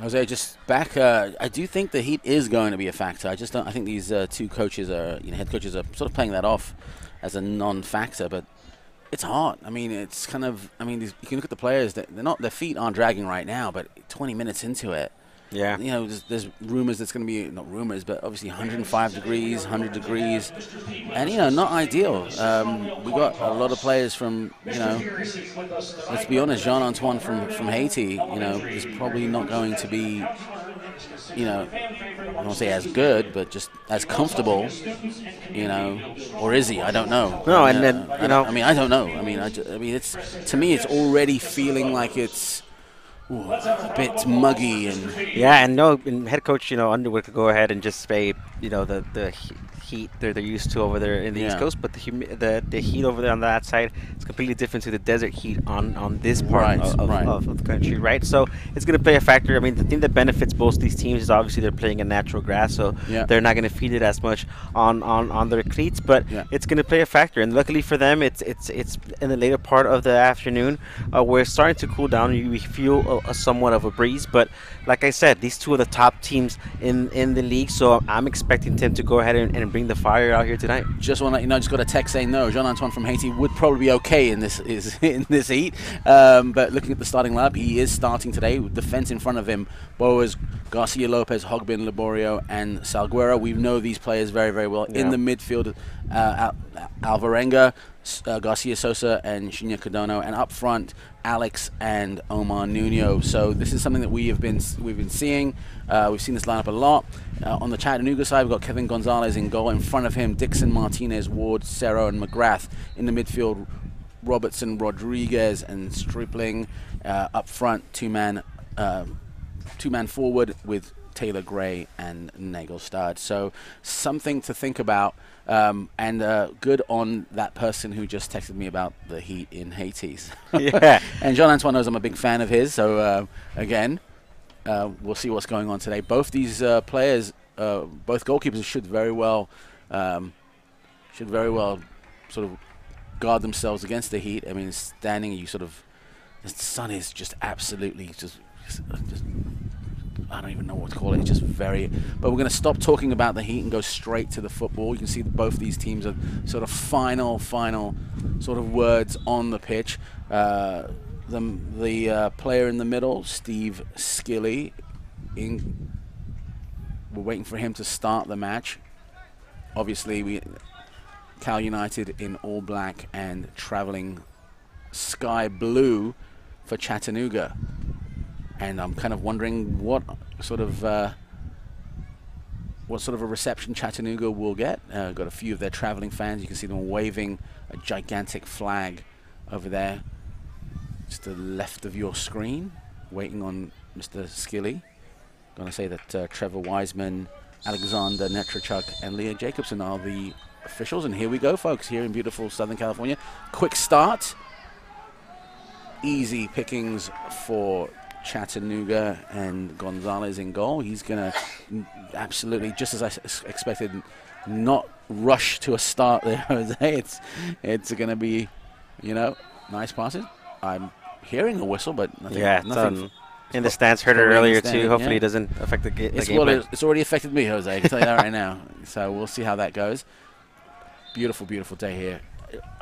Jose, just back. Uh, I do think the heat is going to be a factor. I just don't. I think these uh, two coaches are, you know, head coaches are sort of playing that off as a non-factor. But it's hard. I mean, it's kind of. I mean, these, you can look at the players. They're not. Their feet aren't dragging right now. But 20 minutes into it, Yeah. you know, there's, there's rumors that's going to be not rumors, but obviously 105 degrees, 100 degrees, and you know, not ideal. Um, we got a lot of players from, you know, let's be honest, Jean Antoine from from Haiti, you know, is probably not going to be, you know, I don't say as good, but just as comfortable, you know, or is he? I don't know. No, and Uh, then, you know- I mean, I don't know. I mean, I, I mean, it's to me, it's already feeling like it's. Ooh, a bit muggy and Yeah, and no, and head coach, you know, Underwood could go ahead and just say, you know, the the he- heat they're, they're used to over there in the East Coast, but the, humi- the the heat over there on that side is completely different to the desert heat on on this part Right, of, of, right. of, of the country, right? So it's going to play a factor. I mean, the thing that benefits both these teams is obviously they're playing in natural grass, so Yeah. they're not going to feed it as much on on, on their cleats, but Yeah. it's going to play a factor. And luckily for them, it's it's it's in the later part of the afternoon uh, where it's starting to cool down. You feel a, a somewhat of a breeze, but like I said, these two are the top teams in in the league, so I'm expecting them to go ahead and, and bring the fire out here tonight. just want to let you know, just got a text saying no. Jean Antoine from Haiti would probably be okay in this is in this heat. Um, but looking at the starting lineup, he is starting today. With defense in front of him, Boas, Garcia Lopez, Hogbin, Laborio, and Salguero. We know these players very very well. In the midfield, uh, Al- Alvarenga, uh, Garcia Sosa, and Shinya Cardano, and up front. Alex and Omar Nuno. So this is something that we have been we've been seeing. Uh, we've seen this lineup a lot. Uh, on the Chattanooga side, we've got Kevin Gonzalez in goal. In front of him, Dixon Martinez, Ward, Cerro, and McGrath. In the midfield, Robertson, Rodriguez, and Stripling. Uh, up front, two man, uh, two man forward with Taylor Gray and Naglestad. So something to think about. Um, and uh, good on that person who just texted me about the heat in Haiti. Yeah. and Jean Antoine knows I'm a big fan of his. So uh, again, uh, we'll see what's going on today. Both these uh, players, uh, both goalkeepers, should very well, um, should very well, sort of guard themselves against the heat. I mean, standing, you sort of, the sun is just absolutely just, just, just I don't even know what to call it. It's just very. But we're going to stop talking about the heat and go straight to the football. You can see that both these teams are sort of final, final sort of words on the pitch. Uh, the the uh, player in the middle, Steve Skilly, in, we're waiting for him to start the match. Obviously, we Cal United in all black and traveling sky blue for Chattanooga and I'm kind of wondering what sort of uh, what sort of a reception Chattanooga will get. Uh, got a few of their traveling fans. You can see them waving a gigantic flag over there, just to the left of your screen, waiting on Mr. Skilly. Going to say that uh, Trevor Wiseman, Alexander Netrachuk, and Leah Jacobson are the officials. And here we go, folks, here in beautiful Southern California. Quick start. Easy pickings for Chattanooga and Gonzalez in goal. He's going to absolutely, just as I s- expected, not rush to a start there, Jose. It's, it's going to be, you know, nice passes. I'm hearing a whistle, but nothing. yeah, nothing um, in the stands. Heard it Still in the earlier too. Hopefully, yeah. it doesn't affect the, ga- the it's, game. well, it's, it's already affected me, Jose. I can tell you that right now. So we'll see how that goes. Beautiful, beautiful day here.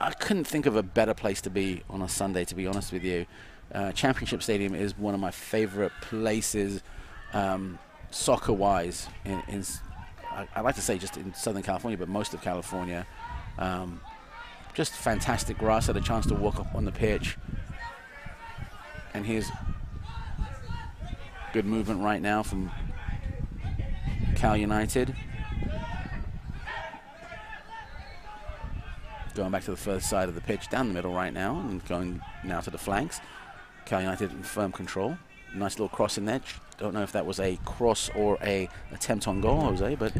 I couldn't think of a better place to be on a Sunday, to be honest with you. Uh, Championship Stadium is one of my favorite places, um, soccer-wise. In, in s- I, I like to say just in Southern California, but most of California. Um, just fantastic grass. Had a chance to walk up on the pitch, and here's good movement right now from Cal United. Going back to the first side of the pitch, down the middle right now, and going now to the flanks. Cal United in firm control. Nice little cross in there. Don't know if that was a cross or a attempt on goal, Jose, but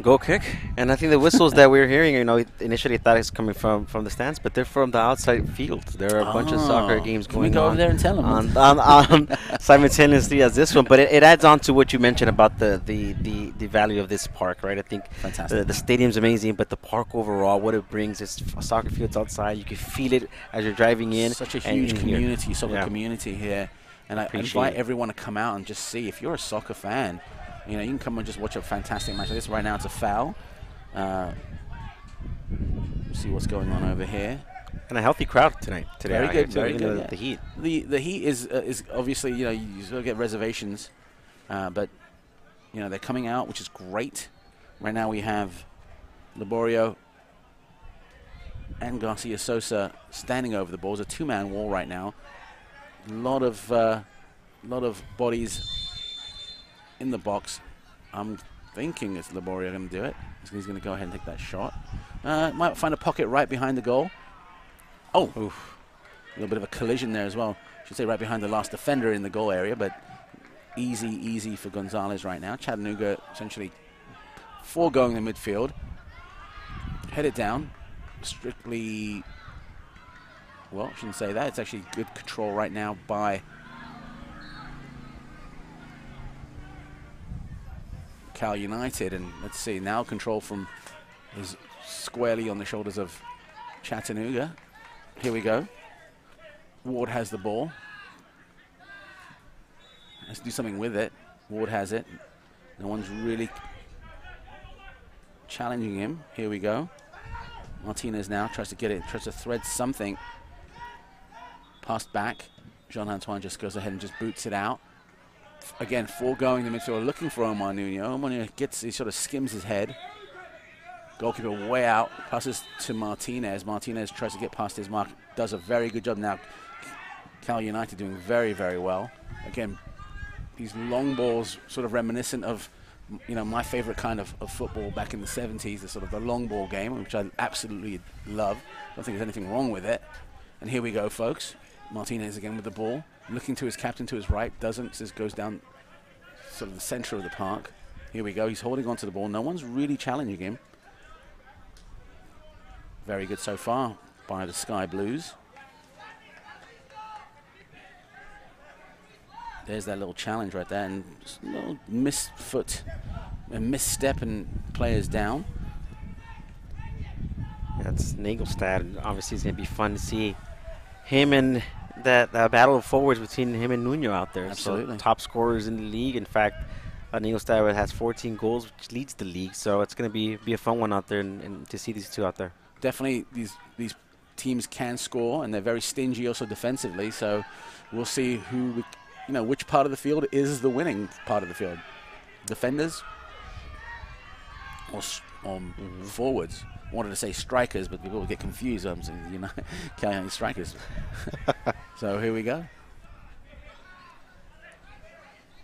Goal goal kick, and I think the whistles that we are hearing, you know, initially thought it's coming from from the stands, but they're from the outside field. There are a oh, bunch of soccer oh. games going on. we go over there and tell them on, on, on simultaneously as this one? But it, it, adds on to what you mentioned about the, the, the, the value of this park, right? I think Fantastic. The, the stadium's amazing, but the park overall, what it brings is soccer fields outside. You can feel it as you're driving in. Such a huge community, here. soccer yeah. community here, and I invite everyone to come out and just see. If you're a soccer fan you know, you can come and just watch a fantastic match like this. Right now, it's a foul. Uh, see what's going on over here. And a healthy crowd tonight. Today, very good. Very good. The, yeah. the, heat. The the heat is uh, is obviously you know you still get reservations, uh, but you know they're coming out, which is great. Right now we have Laborio and Garcia Sosa standing over the balls. A two-man wall right now. A lot of uh, lot of bodies in the box. I'm thinking it's Laboria going to do it. He's going to go ahead and take that shot. Uh, might find a pocket right behind the goal. Oh, Oof. a little bit of a collision there as well. Should say right behind the last defender in the goal area, but easy, easy for Gonzalez right now. Chattanooga essentially foregoing the midfield. Head it down. Strictly, well, shouldn't say that. It's actually good control right now by Cal United. And let's see, now control from is squarely on the shoulders of Chattanooga. Here we go. Ward has the ball. Let's do something with it. Ward has it. No one's really challenging him. Here we go. Martinez now tries to get it, tries to thread something. Passed back. Jean Antoine just goes ahead and just boots it out again, foregoing the midfield, looking for Omar Nuno. Omar Nuno gets, he sort of skims his head. Goalkeeper way out, passes to Martinez. Martinez tries to get past his mark, does a very good job now. Cal United doing very, very well. Again, these long balls sort of reminiscent of you know my favorite kind of, of football back in the 70s the sort of the long ball game which i absolutely love i don't think there's anything wrong with it and here we go folks martinez again with the ball looking to his captain to his right, doesn't, just goes down sort of the center of the park. Here we go. He's holding on to the ball. No one's really challenging him. Very good so far by the Sky Blues. There's that little challenge right there, and just a little misfoot, a misstep, and players down. That's Naglestad. Obviously, it's going to be fun to see him and that uh, battle of forwards between him and Nuno out there. Absolutely. So top scorers in the league. In fact, uh, Naglestad has 14 goals, which leads the league. So it's going to be be a fun one out there, and, and, to see these two out there. Definitely, these these teams can score, and they're very stingy also defensively. So we'll see who, you know, which part of the field is the winning part of the field. Defenders or, or mm-hmm. forwards wanted to say strikers, but people would get confused. I'm saying, you know, County strikers. so here we go.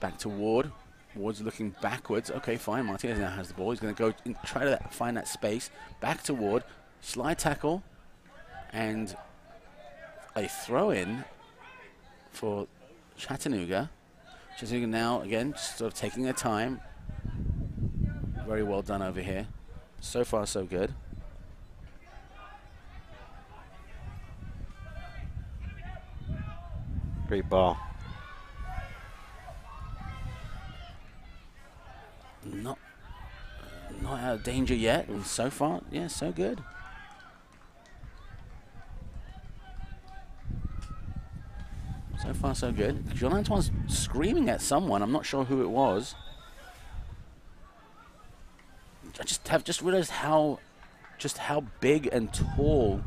Back to Ward. Ward's looking backwards. Okay, fine. Martinez now has the ball. He's going to go and try to find that space. Back to Ward. Slide tackle. And a throw in for Chattanooga. Chattanooga now, again, sort of taking their time. Very well done over here. So far, so good. Great ball. Not, not out of danger yet. And so far, yeah, so good. So far, so good. Jean Antoine's screaming at someone. I'm not sure who it was. I just have just realized how, just how big and tall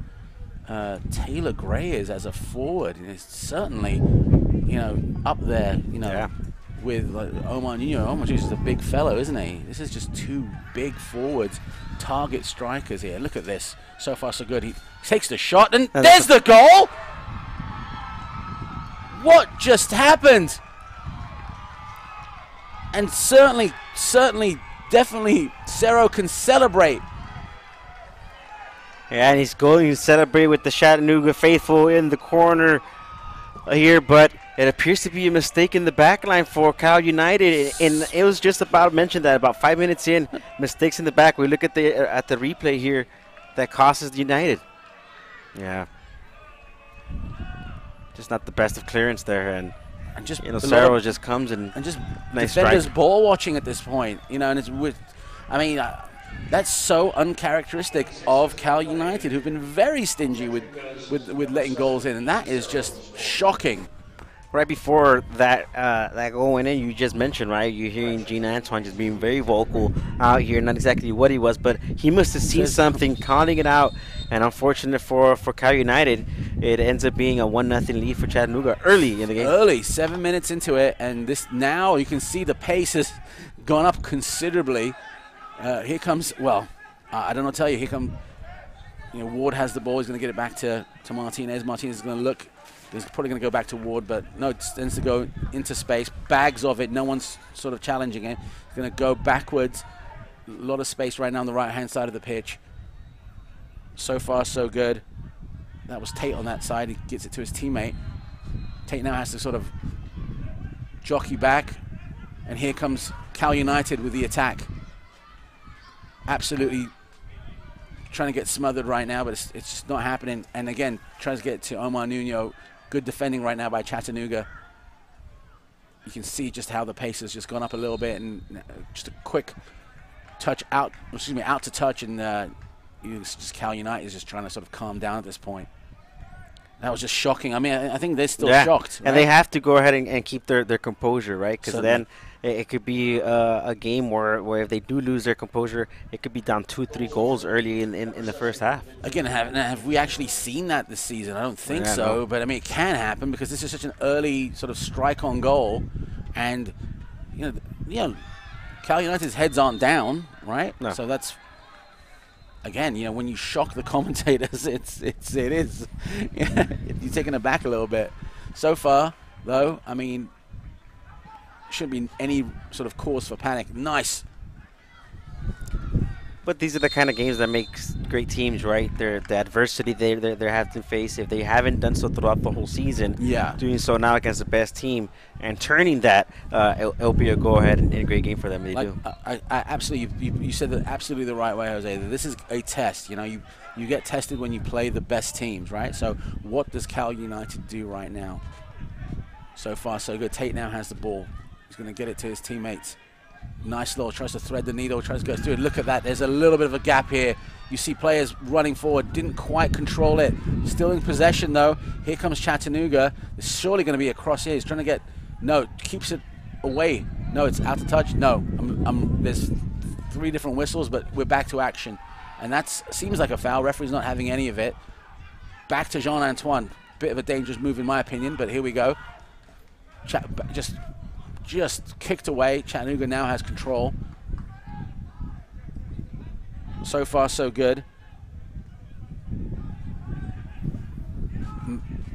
uh, Taylor Gray is as a forward. And it's certainly, you know, up there, you know, yeah. with like, Omar Nuno. Omar is a big fellow, isn't he? This is just two big forwards, target strikers here. Look at this. So far, so good. He takes the shot, and, and there's the goal! What just happened? And certainly, certainly, definitely, Cerro can celebrate and he's going to celebrate with the Chattanooga faithful in the corner. here, but it appears to be a mistake in the back line for Cal United, and it was just about mentioned that about five minutes in, mistakes in the back. We look at the at the replay here, that costs United. Yeah, just not the best of clearance there, and And just you know a lot Cerro of- just comes and and just Nice defenders strike. ball watching at this point. You know, and it's with, I mean, uh, that's so uncharacteristic of Cal United, who've been very stingy with, with with letting goals in, and that is just shocking. right before that uh, that goal went in, you just mentioned, right? You're hearing Jean Antoine just being very vocal out here, not exactly what he was, but he must have seen something, calling it out. And unfortunate for for Cal United, it ends up being a one nothing lead for Chattanooga early in the game. Early, seven minutes into it, and this now you can see the pace has gone up considerably. Uh, here comes, well, uh, I don't know, tell you, here come, you know, Ward has the ball. He's going to get it back to, to Martinez. Martinez is going to look. He's probably going to go back to Ward, but no, it tends to go into space. Bags of it. No one's sort of challenging it. He's going to go backwards. A lot of space right now on the right hand side of the pitch. So far, so good. That was Tate on that side. He gets it to his teammate. Tate now has to sort of jockey back. And here comes Cal United with the attack. Absolutely trying to get smothered right now, but it's, it's just not happening. And again, tries to get to Omar Nuno. Good defending right now by Chattanooga. You can see just how the pace has just gone up a little bit, and uh, just a quick touch out. Excuse me, out to touch, and uh, just Cal United is just trying to sort of calm down at this point. That was just shocking. I mean, I, I think they're still Yeah. shocked. And they have to go ahead and, and keep their, their composure, right? Because then it, it could be uh, a game where, where if they do lose their composure, it could be down two, three goals early in, in, in the first half. Again, have, have we actually seen that this season? I don't think Yeah, so. no. But I mean, it can happen because this is such an early sort of strike on goal, and you know, you know, Cal United's heads aren't down, right? No. So that's again, you know, when you shock the commentators, it's it's it is you're taken aback a little bit. So far, though, I mean, shouldn't be any sort of cause for panic. Nice But these are the kind of games that make great teams, right? They're the adversity they they they have to face. If they haven't done so throughout the whole season, Yeah. doing so now against the best team and turning that, uh, it'll, it'll be a go ahead and, and a great game for them. They like, do. I, I I absolutely, you, you, you said that absolutely the right way, Jose. This is a test. You know, you you get tested when you play the best teams, right? So, what does Cal United do right now? So far, so good. Tate now has the ball. Going to get it to his teammates. Nice little tries to thread the needle, tries to go through it. Look at that. There's a little bit of a gap here. You see players running forward, didn't quite control it. Still in possession though. Here comes Chattanooga. There's surely going to be a cross here. He's trying to get. No, keeps it away. No, it's out of touch. No, I'm, I'm, there's three different whistles, but we're back to action, and that seems like a foul. Referee's not having any of it. Back to Jean Antoine. Bit of a dangerous move in my opinion, but here we go. Chat, just just kicked away. Chattanooga now has control. So far, so good.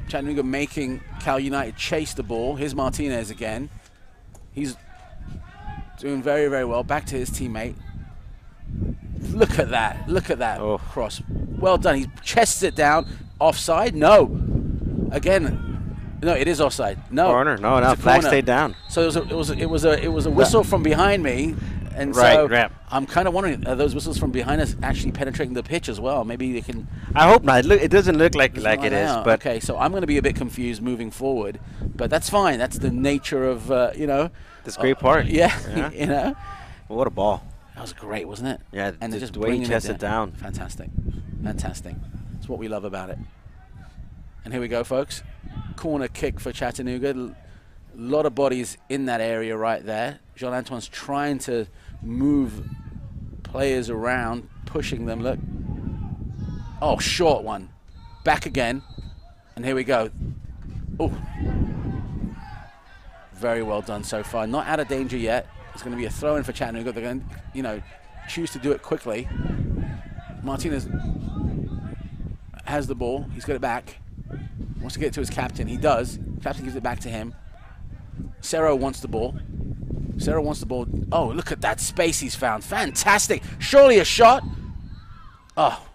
Chattanooga making Cal United chase the ball. Here's Martinez again. He's doing very, very well. Back to his teammate. Look at that. Look at that Oh. cross. Well done. He chests it down. Offside? No. Again, no, it is offside. No. Corner? No, no. Flag corner. stayed down. So it was a, it was a, it was a it was a whistle from behind me, and Right, so. I'm kind of wondering are those whistles from behind us actually penetrating the pitch as well? Maybe they can. I hope not. It, look, it doesn't look like like it is, but okay. So I'm going to be a bit confused moving forward, but that's fine. That's the nature of uh, you know. This great part. Yeah, Yeah. you know. what a ball. That was great, wasn't it? Yeah, and the- just the way he it down. Fantastic, fantastic. That's what we love about it. And here we go, folks. Corner kick for Chattanooga. A lot of bodies in that area right there. Jean Antoine's trying to move players around, pushing them. Look. Oh, short one. Back again. And here we go. Oh. Very well done so far. Not out of danger yet. It's going to be a throw in for Chattanooga. They're going to, you know, choose to do it quickly. Martinez has the ball. He's got it back. Wants to get it to his captain. He does. Captain gives it back to him. Cerro wants the ball. Cerro wants the ball. Oh, look at that space he's found. Fantastic. Surely a shot. Oh.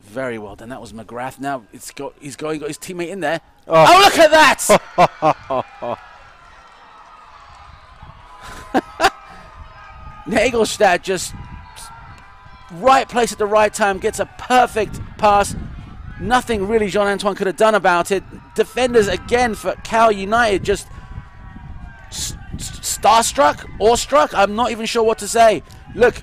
Very well done. That was McGrath. Now it's got he's going got his teammate in there. Oh. Oh, look at that! Naglestad just right place at the right time gets a perfect pass. Nothing really Jean Antoine could have done about it. Defenders again for Cal United just starstruck, awestruck. I'm not even sure what to say. Look,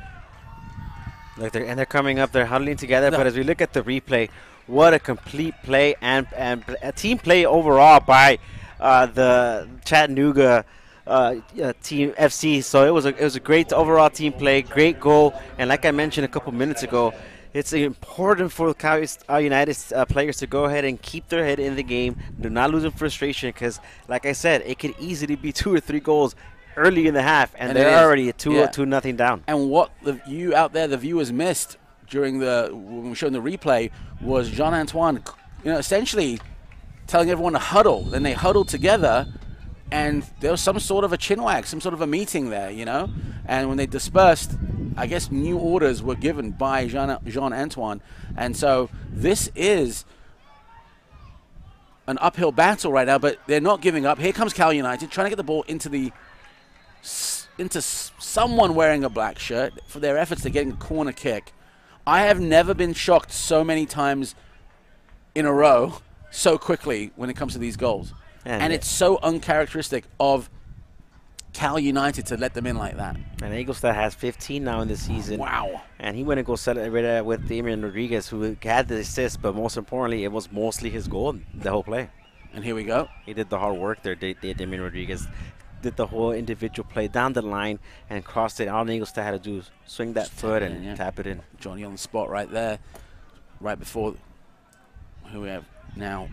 Look, they're, and they're coming up. They're huddling together. No. But as we look at the replay, what a complete play and and a team play overall by uh, the Chattanooga uh, uh, team FC. So it was a it was a great overall team play, great goal. And like I mentioned a couple minutes ago, it's important for Cal uh, United uh, players to go ahead and keep their head in the game, do not lose in frustration, because like I said, it could easily be two or three goals early in the half, and, And they're already two Yeah. two nothing down. and what the you out there, the viewers missed during the when we showed the replay was Jean Antoine, you know, essentially telling everyone to huddle. Then they huddled together, and there was some sort of a chinwag, some sort of a meeting there, you know. And when they dispersed, I guess new orders were given by Jean, Jean Antoine, and so this is an uphill battle right now. But they're not giving up. Here comes Cal United trying to get the ball into the into someone wearing a black shirt for their efforts to getting a corner kick. I have never been shocked so many times in a row so quickly when it comes to these goals. And- And, it's so uncharacteristic of Cal United to let them in like that. And Naglestad has 15 now in the season. Wow. And he went and go celebrate with Damian Rodriguez, who had the assist, but most importantly, it was mostly his goal the whole play. And here we go. He did the hard work there. Da- Da- Damian Rodriguez did the whole individual play down the line and crossed it. All Naglestad had to do is swing that Just foot and in, yeah. tap it in. Johnny on the spot right there, right before who we have now.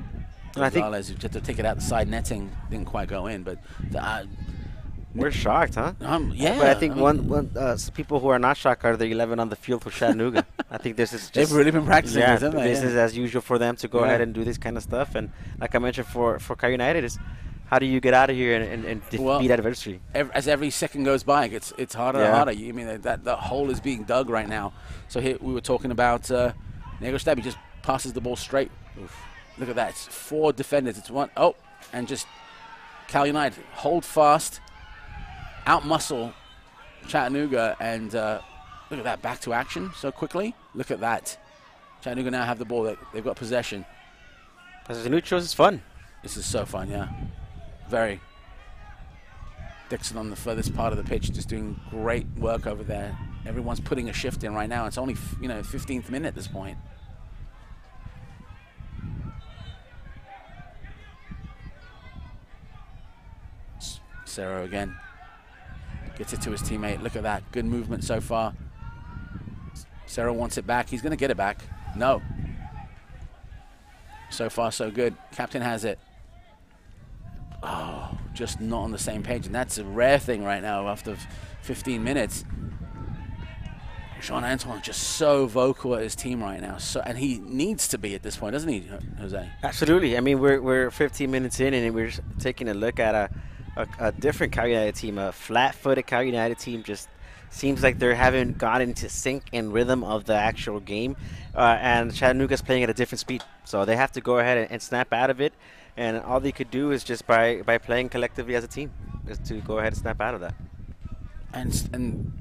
And I think- Gonzalez, just to take it out the side netting, didn't quite go in, but uh, We're shocked, huh? um, yeah. but I think mean, one, one uh, people who are not shocked are the 11 on the field for Chattanooga. I think this is just they've really been practicing yeah, this, this Yeah. is as usual for them to go Yeah. ahead and do this kind of stuff. And like I mentioned for for Cal United, is how do you get out of here and, and, and defeat Well, adversity? ev- as every second goes by, it gets it's harder and harder. You I mean that, that that hole is being dug right now. So here we were talking about uh. He just passes the ball straight. Look at that. It's four defenders. It's one oh, and just Cal United hold fast, out muscle Chattanooga, and uh, look at that back to action so quickly. Look at that. Chattanooga now have the ball. They- They've got possession. New shows is fun. This is so fun, yeah. Very. Dixon on the furthest part of the pitch, just doing great work over there. Everyone's putting a shift in right now. It's only, f- you know, 15th minute at this point. Cerro again. Gets it to his teammate. Look at that. Good movement so far. Cerro wants it back. He's going to get it back. No. So far, so good. Captain has it. Oh, just not on the same page. And that's a rare thing right now after 15 minutes. Jean Antoine just so vocal at his team right now. So, and he needs to be at this point, doesn't he, Jose? Absolutely. I mean, we're, we're 15 minutes in, and we're taking a look at a, a, a different Cal United team, a flat-footed Cal United team. Just seems like they haven't gotten into sync and rhythm of the actual game, uh, and Chattanooga's playing at a different speed. So they have to go ahead and, and snap out of it. And all they could do is just by, by playing collectively as a team, is to go ahead and snap out of that. And and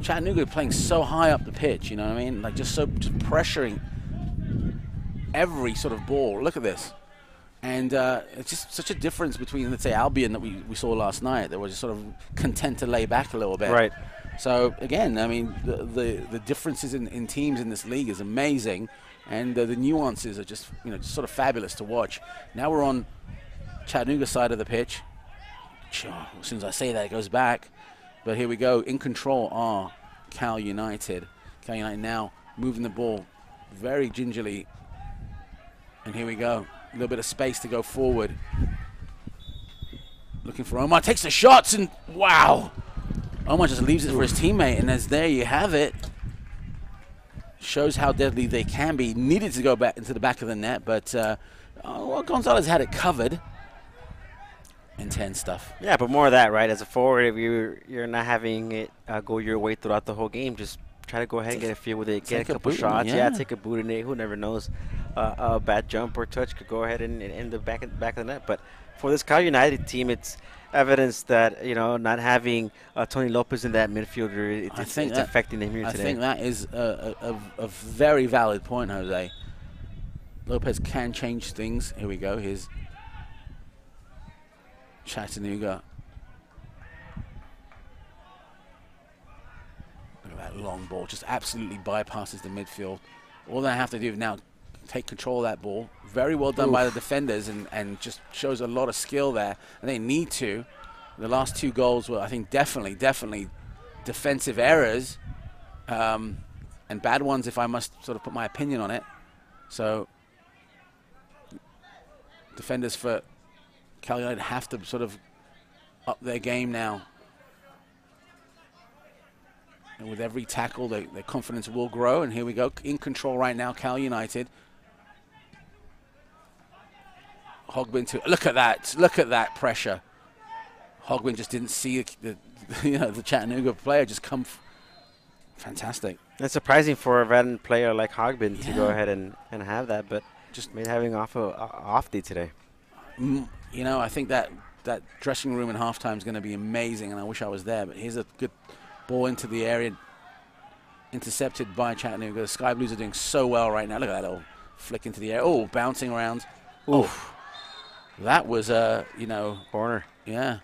Chattanooga playing so high up the pitch, you know what I mean? Like just so just pressuring every sort of ball. Look at this. And uh, it's just such a difference between, let's say, Albion that we, we saw last night. That was just sort of content to lay back a little bit. Right. So again, I mean, the the, the differences in, in teams in this league is amazing, and uh, the nuances are just you know just sort of fabulous to watch. Now we're on Chattanooga side of the pitch. Sure, As soon as I say that, it goes back. But here we go. In control are Cal United. Cal United now moving the ball very gingerly. And here we go. A little bit of space to go forward. Looking for Omar. Takes the shots and wow. Omar just leaves it for his teammate. And as there you have it. Shows how deadly they can be. Needed to go back into the back of the net, but uh, oh, well, Gonzalez had it covered. Intense stuff. Yeah, but more of that, right? As a forward, if you're you're not having it uh, go your way throughout the whole game, just try to go ahead and get a feel with it, get Take a a couple it, shots. yeah. take a boot in it. Who never knows? Uh, a bad jump or touch could go ahead and, and end the back back of the net. But for this Cal United team, it's evidence that you know not having uh, Tony Lopez in that midfielder, it, I it's, think it's that- affecting them here I today. think that is a, a, a, a very valid point, Jose. Lopez can change things. Here we go. Here's Chattanooga. Look at that long ball. Just absolutely bypasses the midfield. All they have to do now take control of that ball. Very well done by the defenders and, and just shows a lot of skill there. And they need to. The last two goals were, I think, definitely, definitely defensive errors um, and bad ones, if I must sort of put my opinion on it. So, defenders for Cal United have to sort of up their game now. And with every tackle, their, their confidence will grow. And here we go, in control right now, Cal United. Hogbin to look at that! Look at that pressure. Hogbin just didn't see the, the you know the Chattanooga player just come. F- fantastic. It's surprising for a veteran player like Hogbin to go ahead and, and have that, but Just- made having off a, a off day today. Mm, you know, I think that that dressing room in halftime is going to be amazing, and I wish I was there. But here's a good ball into the area, intercepted by Chattanooga. The Sky Blues are doing so well right now. Look at that little flick into the air. Oh, bouncing around. Oof. That was uh, you know, Corner. yeah.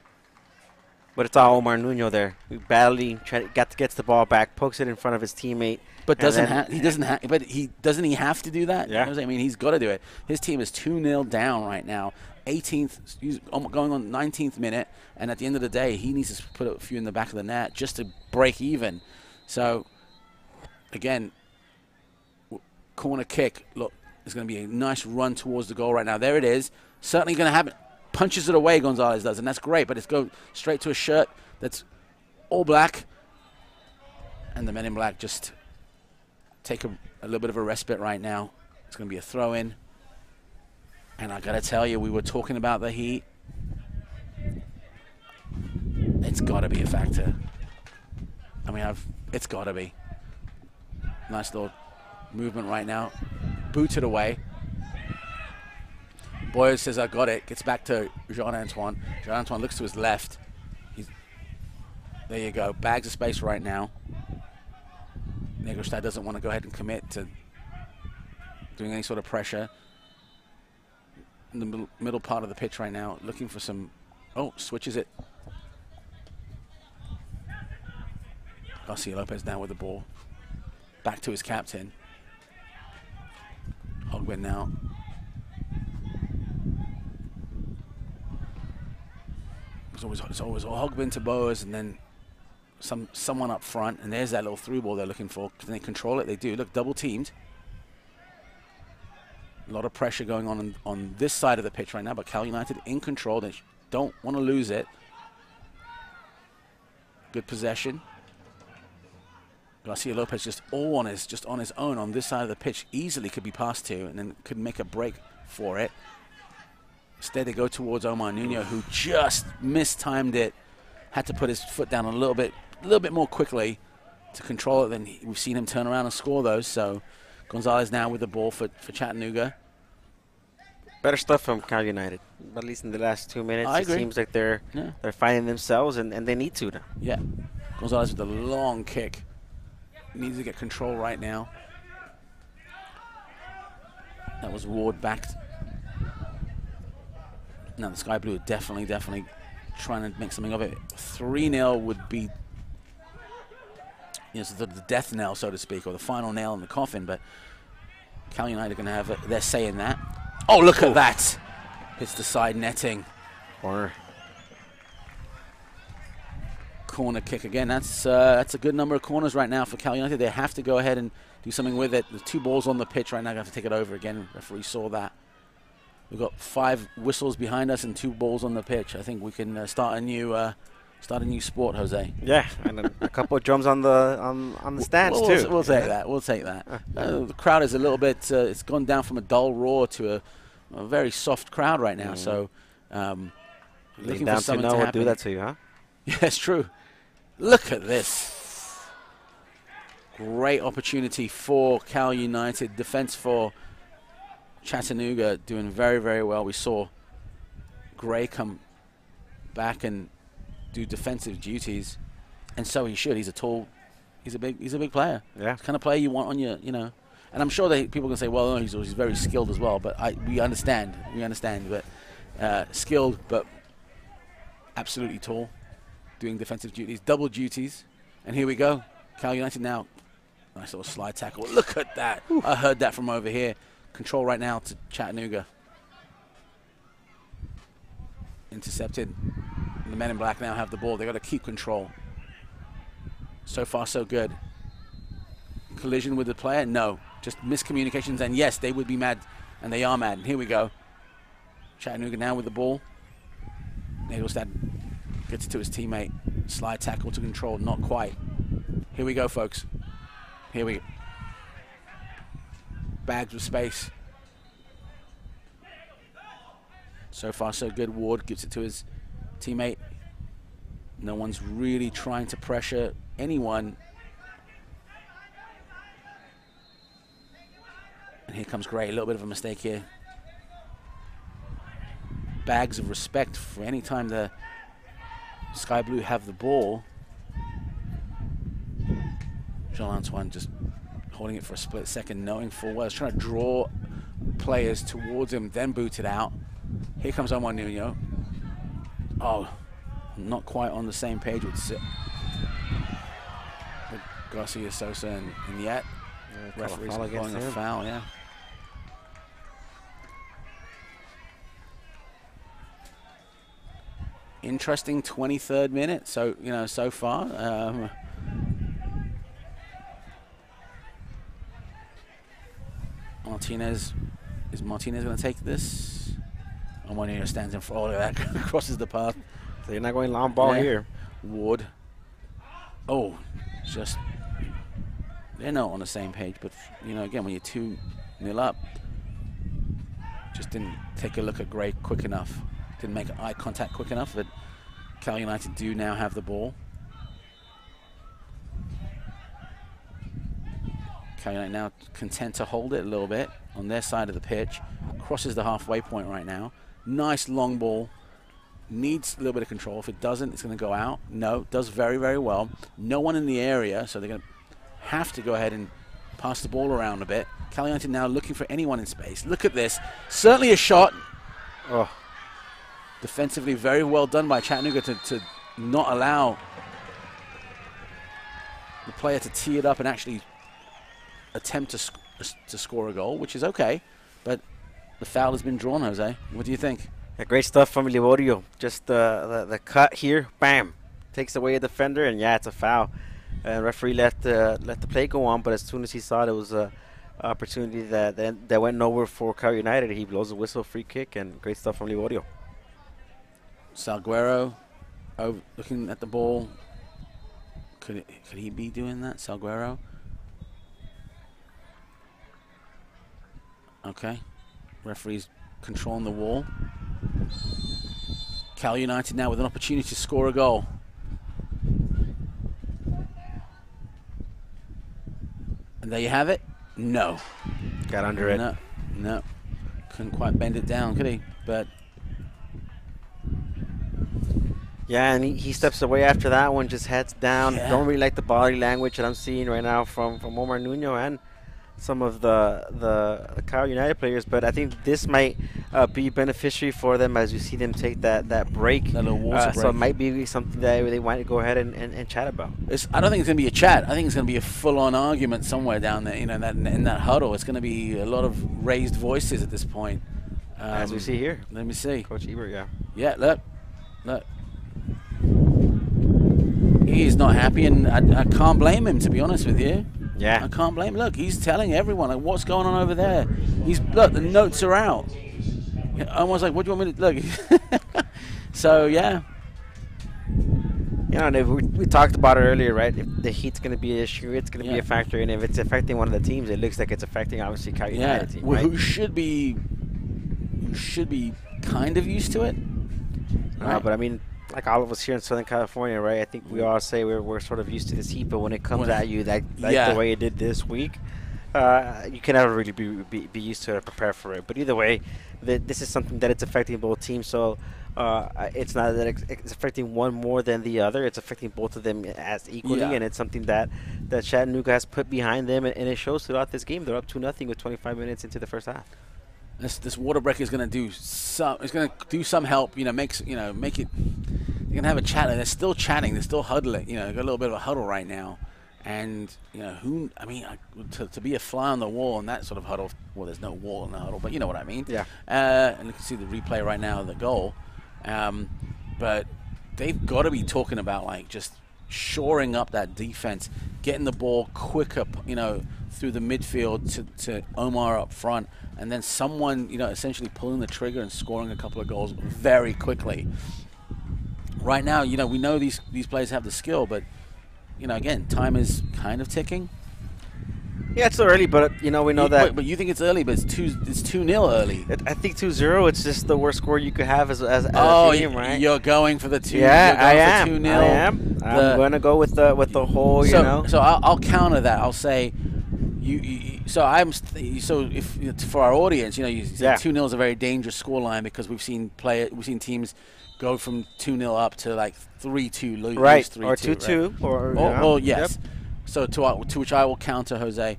But it's all Omar Nuno there. Who badly got, gets the ball back, pokes it in front of his teammate. But doesn't ha- he doesn't have? But he doesn't he have to do that? You know Yeah. I mean, he's got to do it. His team is two 0 down right now. 18th, he's um, going on 19th minute, and at the end of the day, he needs to put a few in the back of the net just to break even. So, again, corner kick. Look, there's going to be a nice run towards the goal right now. There it is. Certainly going to happen. Punches it away, Gonzalez does, and that's great. But it's go straight to a shirt that's all black, and the men in black just take a, a little bit of a respite right now. It's going to be a throw in. And I got to tell you, we were talking about the heat. It's got to be a factor. I mean, I've, it's got to be. Nice little movement right now. Booted away. Boyer says, I got it. Gets back to Jean Antoine. Jean Antoine looks to his left. He's, there you go. Bags of space right now. Naglestad doesn't want to go ahead and commit to doing any sort of pressure. In the middle, part of the pitch right now, looking for some. Oh, switches it. Garcia Lopez now with the ball. Back to his captain. Hogbin now. It's always, it's always Hogbin to Boas and then some someone up front, and there's that little through ball they're looking for. Can they control it? They do. Look, double teamed. A lot of pressure going on on, this side of the pitch right now, but Cal United in control. They don't want to lose it. Good possession. Garcia Lopez just all on his just on his own on this side of the pitch. Easily could be passed to, and then could make a break for it. Instead, they go towards Omar Nuno, who just mistimed it. Had to put his foot down a little bit, a little bit more quickly to control it. Then we've seen him turn around and score those. So Gonzalez now with the ball for, for Chattanooga. Better stuff from Cal United. At least in the last two minutes, I it agree. seems like they're Yeah. they're finding themselves, and, and they need to. now. Yeah. Gonzalez with a long kick. Needs to get control right now. That was Ward back. Now the Sky Blue are definitely, definitely trying to make something of it. 3 0 would be you know, the, the death knell, so to speak, or the final nail in the coffin, but Cal United are going to have, a, they're saying that. Oh, look at that! Hits the side netting. Corner. corner kick again. That's uh, that's a good number of corners right now for Cal United. They have to go ahead and do something with it. The two balls on the pitch right now. They have to take it over again. Referee saw that. We've got five whistles behind us and two balls on the pitch. I think we can uh, start a new uh, start a new sport, Jose. Yeah, and a, couple of drums on the on, on the stands we'll, too. We'll, we'll take that. We'll take that. Uh, the crowd is a little bit. Uh, it's gone down from a dull roar to a, a very soft crowd right now. So. Um, looking down for to something know to will happen. do that to you, huh? Yeah, it's true. Look at this. Great opportunity for Cal United. Defense for Chattanooga doing very, very well. We saw Gray come back and do defensive duties, and so he should. He's a tall, he's a big, he's a big player. Yeah. Kind of player you want on your, you know. And I'm sure that people can say, well, no, he's, he's very skilled as well. But I, we understand, we understand. But uh, skilled, but absolutely tall, doing defensive duties, double duties. And here we go. Cal United now. Nice little slide tackle. Look at that. I heard that from over here. Control right now to Chattanooga. Intercepted. The men in black now have the ball. They've got to keep control. So far, so good. Collision with the player? No. Just miscommunications. And yes, they would be mad. And they are mad. And here we go. Chattanooga now with the ball. Naglestad gets it to his teammate. Slide tackle to control. Not quite. Here we go, folks. Here we go. Bags with space. So far, so good. Ward gives it to his teammate. No one's really trying to pressure anyone. And here comes Gray. A little bit of a mistake here. Bags of respect for any time the Sky Blue have the ball. Jean Antoine just holding it for a split second, knowing full well. He's trying to draw players towards him, then boot it out. Here comes Omar Nuno. Oh, not quite on the same page with, with Garcia Sosa and, and yet. Yeah, Referee's calling a foul, yeah. Interesting 23rd minute. So you know, so far. Um, Martinez is Martinez going to take this? Omar Nuno stands in front of that, crosses the path. So you're not going long ball Yeah. here. Wood. Oh, just they're not on the same page. But you know, again, when you're two nil up, just didn't take a look at Gray quick enough. Didn't make eye contact quick enough. But Cal United do now have the ball. Cal United now content to hold it a little bit on their side of the pitch. Crosses the halfway point right now. Nice long ball needs a little bit of control. If it doesn't, it's going to go out. No, does very, very well. No one in the area, so they're going to have to go ahead and pass the ball around a bit. Cal United now looking for anyone in space. Look at this. Certainly a shot. Oh, Defensively, very well done by Chattanooga to, to not allow the player to tee it up and actually attempt to, sc- to score a goal, which is okay. But the foul has been drawn, Jose. What do you think? yeah, great stuff from Liborio. Just the, the the cut here, bam, takes away a defender, and yeah, it's a foul. And referee let the let the play go on, but as soon as he saw it was a opportunity that that, that went nowhere for Cal United, he blows a whistle, free kick, and great stuff from Liborio. Salguero over, looking at the ball. Could it, could he be doing that, Salguero? Okay. Referee's controlling the wall. Cal United now with an opportunity to score a goal. And there you have it. No. Got under it. No. No. Couldn't quite bend it down, could he? But Yeah, and he, he steps away after that one, just heads down. Yeah. Don't really like the body language that I'm seeing right now from, from Omar Nuno and some of the the, Cal United players. But I think this might uh, be beneficiary for them as you see them take that, that break. That little water Uh, So it might be something that they want to go ahead and, and, and chat about. It's, I don't think it's going to be a chat. I think it's going to be a full-on argument somewhere down there. You know, in that in that huddle, it's going to be a lot of raised voices at this point. Um, as we see here. Let me see. Coach Ebert, yeah. Yeah, look, look. He's not happy, and I, I can't blame him. To be honest with you, Yeah. I can't blame. Look, he's telling everyone like, what's going on over there. He's look, the notes are out. I was like, what do you want me to look? so yeah, You know, and if we, we talked about it earlier, right? If the heat's going to be an issue, it's going to be a factor. And if it's affecting one of the teams, it looks like it's affecting, obviously, Cal yeah. United team, Well, right? Who should be, who should be kind of used to it. Uh, Right. but I mean, like all of us here in Southern California, right? I think we all say we're, we're sort of used to this heat, but when it comes at you like, like Yeah. the way it did this week, uh, you can never really be, be, be used to it or prepare for it. But either way, th- this is something that it's affecting both teams. So uh, it's not that it's, it's affecting one more than the other. It's affecting both of them as equally, Yeah. and it's something that, that Chattanooga has put behind them, and, and it shows throughout this game. They're up to nothing with 25 minutes into the first half. This this water break is going to do some. It's going to do some help. You know, makes you know make it. You're going to have a chat. They're still chatting. They're still huddling. You know, got a little bit of a huddle right now. And you know who? I mean, I- to, to be a fly on the wall in that sort of huddle. Well, there's no wall in the huddle, but you know what I mean. Yeah. Uh, and you can see the replay right now of the goal. Um, but they've got to be talking about like just shoring up that defense, getting the ball quicker, you know, through the midfield to, to Omar up front, and then someone, you know, essentially pulling the trigger and scoring a couple of goals very quickly. Right now, you know, we know these these players have the skill, but you know, again, time is kind of ticking. Yeah, it's early, but you know we know You- that. wait, but you think it's early, but it's two it's two nil early. It- I think 2-0, It's just the worst score you could have as, as, as Oh, a team, right? you're going for the two. yeah, I am. I am. The- I'm going to go with the with the whole. so, you know. so I'll, I'll counter that. I'll say, you. you so I'm. So if for our audience, you know, you Yeah. two 0 is a very dangerous scoreline because we've seen play. We've seen teams go from two 0 up to like three two. Lose right. three or two. 2-2. Or, Or, you know, or yes. yep. So to our- to which I will counter Jose.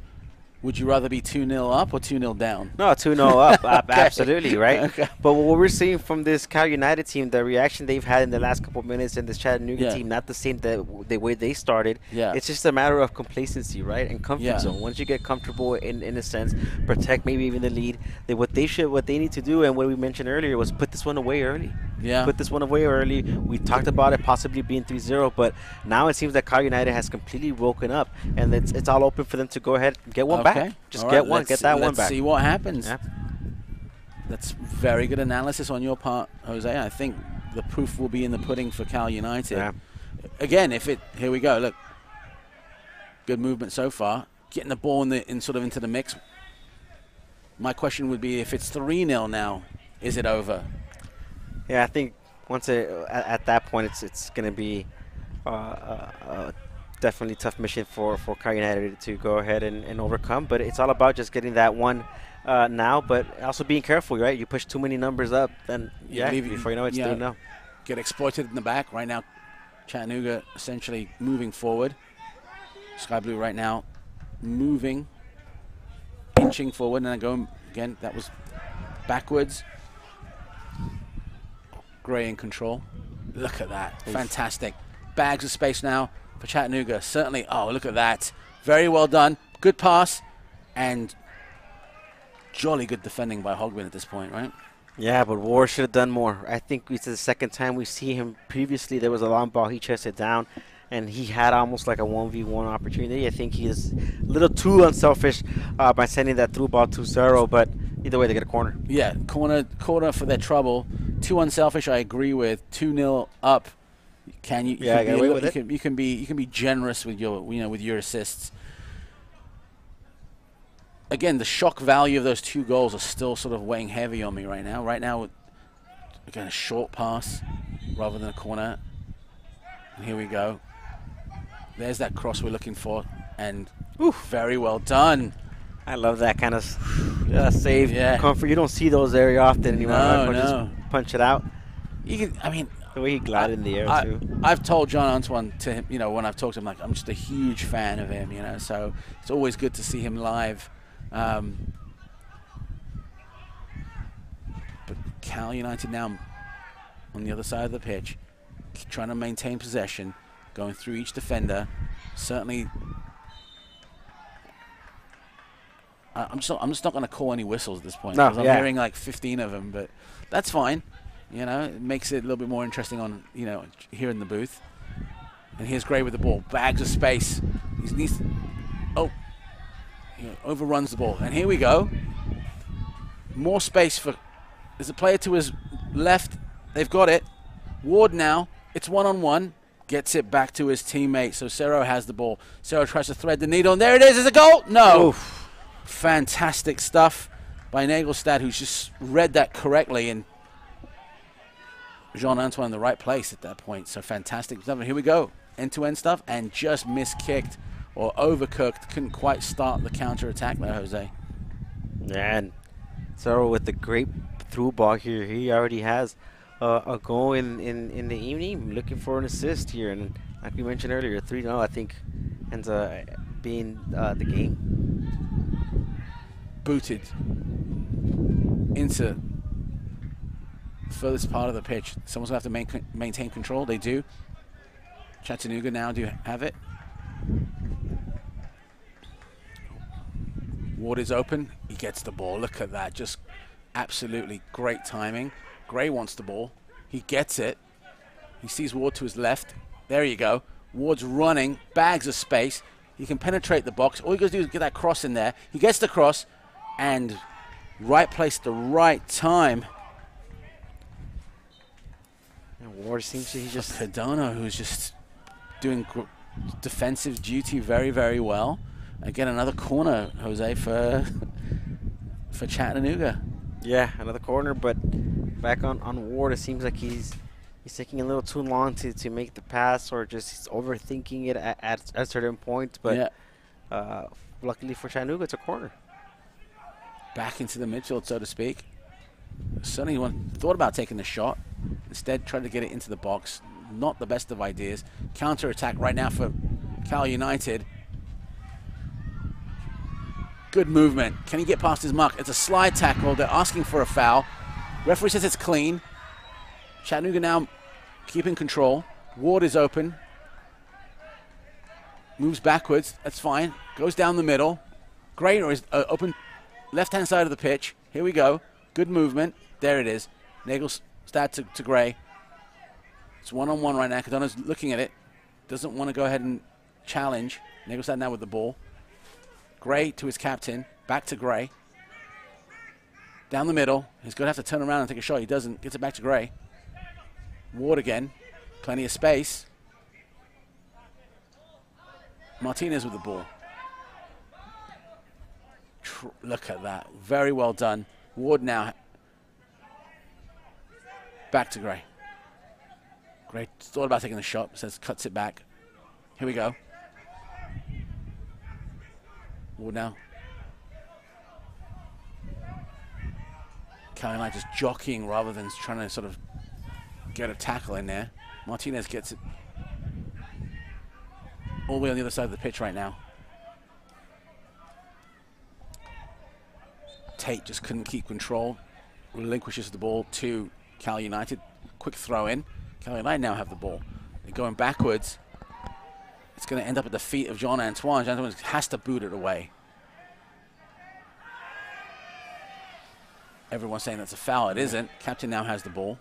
Would you rather be two 0 up or two 0 down? No, 2 0 up. Okay. Absolutely, right? Okay. But what we're seeing from this Cal United team, the reaction they've had in the last couple of minutes, and this Chattanooga Yeah. team, not the same that the way they started. Yeah. It's just a matter of complacency, right? And comfort Yeah. zone. Once you get comfortable in, in a sense, protect maybe even the lead, then what they should, what they need to do, and what we mentioned earlier, was put this one away early. Yeah. Put this one away early. We talked about it possibly being 3 0, but now it seems that Cal United has completely woken up, and it's, it's all open for them to go ahead and get one okay. back. Just All get right, one, let's get see- that one let's back. see what happens. Yeah. That's very good analysis on your part, Jose. I think the proof will be in the pudding for Cal United. Yeah. Again, if it here we go. Look, good movement so far. Getting the ball in the in sort of into the mix. My question would be, if it's three 0 now, is it over? Yeah, I think once it, at, at that point, it's it's going to be uh, uh, uh, definitely tough mission for for Cal United to go ahead and, and overcome. But it's all about just getting that one uh, now, but also being careful, right? You push too many numbers up, then You yeah, leave before you know it, it's yeah. three no. Get exploited in the back right now. Chattanooga essentially moving forward. Sky Blue right now moving, inching forward, and then going again. That was backwards. Gray in control. Look at that. Fantastic. Bags of space now for Chattanooga. Certainly. Oh, look at that. Very well done. Good pass. And jolly good defending by Hogbin at this point, right? Yeah, but War should have done more. I think it's the second time we see him. Previously, there was a long ball. He chested down, and he had almost like a 1v1 opportunity. I think he is a little too unselfish uh, by sending that through ball to Zero, but either way, they get a corner. Yeah, corner corner for their trouble. Too unselfish, I agree with. Two 0 up. Can you? you Yeah, can get be away with you it. Can, you can be you can be generous with your you know with your assists. Again, the shock value of those two goals are still sort of weighing heavy on me right now. Right now, again, a short pass rather than a corner. And here we go. There's that cross we're looking for, and very well done. I love that kind of uh, save Yeah. comfort. You don't see those very often anymore. No, Or just no. punch it out. You can, I mean, The way he glided in the air I, too. I've told Jean Antoine to him, you know, when I've talked to him, like I'm just a huge fan of him, you know. So it's always good to see him live. Um, but Cal United now on the other side of the pitch, trying to maintain possession, going through each defender. Certainly, I- I'm just not, I'm just not going to call any whistles at this point No, because I'm hearing like 15 of them, but that's fine. You know, it makes it a little bit more interesting on you know here in the booth. And here's Gray with the ball, bags of space. He needs, oh, you know, overruns the ball, and here we go. More space for. There's a player to his left. They've got it. Ward now. It's one on one. Gets it back to his teammate. So Cerro has the ball. Cerro tries to thread the needle, and there it is. Is a goal? No. Fantastic stuff by Naglestad, who's just read that correctly and Jean Antoine in the right place at that point. So fantastic stuff. Here we go. End to end stuff and just miskicked or overcooked. Couldn't quite start the counter attack there, Jose. And so with the great through ball here, he already has uh, a goal in, in, in the evening. Looking for an assist here. And like we mentioned earlier, 3 0, I think, ends up being uh, the game. Booted into furthest part of the pitch. Someone's going to have to main, maintain control. They do. Chattanooga now do have it. Ward is open. He gets the ball. Look at that. Just absolutely great timing. Gray wants the ball. He gets it. He sees Ward to his left. There you go. Ward's running, bags of space. He can penetrate the box. All he got to do is get that cross in there. He gets the cross, and right place at the right time. Ward seems to he just Cardona, who's just doing defensive duty very, very well. Again, another corner, Jose, for for Chattanooga. Yeah, another corner, but back on, on Ward, it seems like he's he's taking a little too long to, to make the pass or just he's overthinking it at, at, certain point. But yeah. uh, luckily for Chattanooga, it's a corner. Back into the midfield, so to speak. Suddenly, one thought about taking the shot. Instead, tried to get it into the box. Not the best of ideas. Counter attack right now for Cal United. Good movement. Can he get past his mark? It's a slide tackle. They're asking for a foul. Referee says it's clean. Chattanooga now keeping control. Ward is open. Moves backwards. That's fine. Goes down the middle. Grainer is uh, open left-hand side of the pitch. Here we go. Good movement. There it is. Naglestad to, to Gray. It's one-on-one right now. Cardona's looking at it. Doesn't want to go ahead and challenge. Naglestad now with the ball. Gray to his captain. Back to Gray. Down the middle. He's going to have to turn around and take a shot. He doesn't. Gets it back to Gray. Ward again. Plenty of space. Martinez with the ball. Tr look at that. Very well done. Ward now. Back to Gray. Gray thought about taking the shot. Says cuts it back. Here we go. Ward now. Carolina just jockeying rather than trying to sort of get a tackle in there. Martinez gets it all the way on the other side of the pitch right now. Tate just couldn't keep control. Relinquishes the ball to Cal United. Quick throw in. Cal United now have the ball. They're going backwards. It's going to end up at the feet of Jean Antoine. Jean Antoine has to boot it away. Everyone's saying that's a foul. It isn't. Captain now has the ball.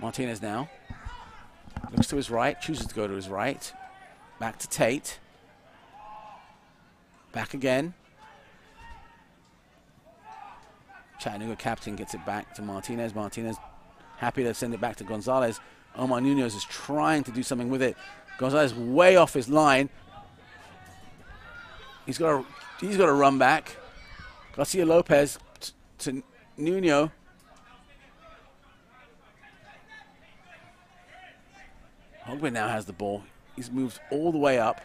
Martinez now. Looks to his right. Chooses to go to his right. Back to Tate. Back again. Chattanooga captain gets it back to Martinez. Martinez happy to send it back to Gonzalez. Omar Nuno is trying to do something with it. Gonzalez way off his line. He's got to, he's got to run back. Garcia Lopez to Nuno. Hogbin now has the ball. He's moved all the way up.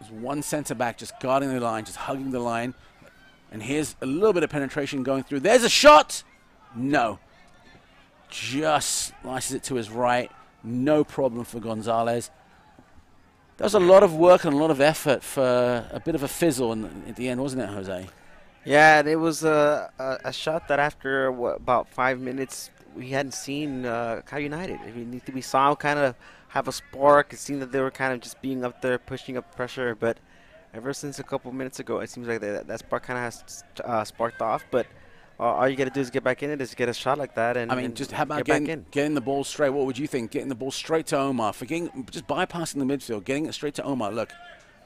There's one centre back just guarding the line, just hugging the line. And here's a little bit of penetration going through. There's a shot! No. Just slices it to his right. No problem for Gonzalez. That was a lot of work and a lot of effort for a bit of a fizzle in, at the end, wasn't it, Jose? Yeah, it was a, a, a shot that after what, about five minutes we hadn't seen uh, Cal United. I mean, we saw kind of have a spark. It seemed that they were kind of just being up there, pushing up pressure. But ever since a couple minutes ago, it seems like that, that spark kind of has uh, sparked off. But uh, all you got to do is get back in it, is get a shot like that. And I mean, just how about get getting, getting the ball straight? What would you think? Getting the ball straight to Omar, forgetting, just bypassing the midfield, getting it straight to Omar. Look,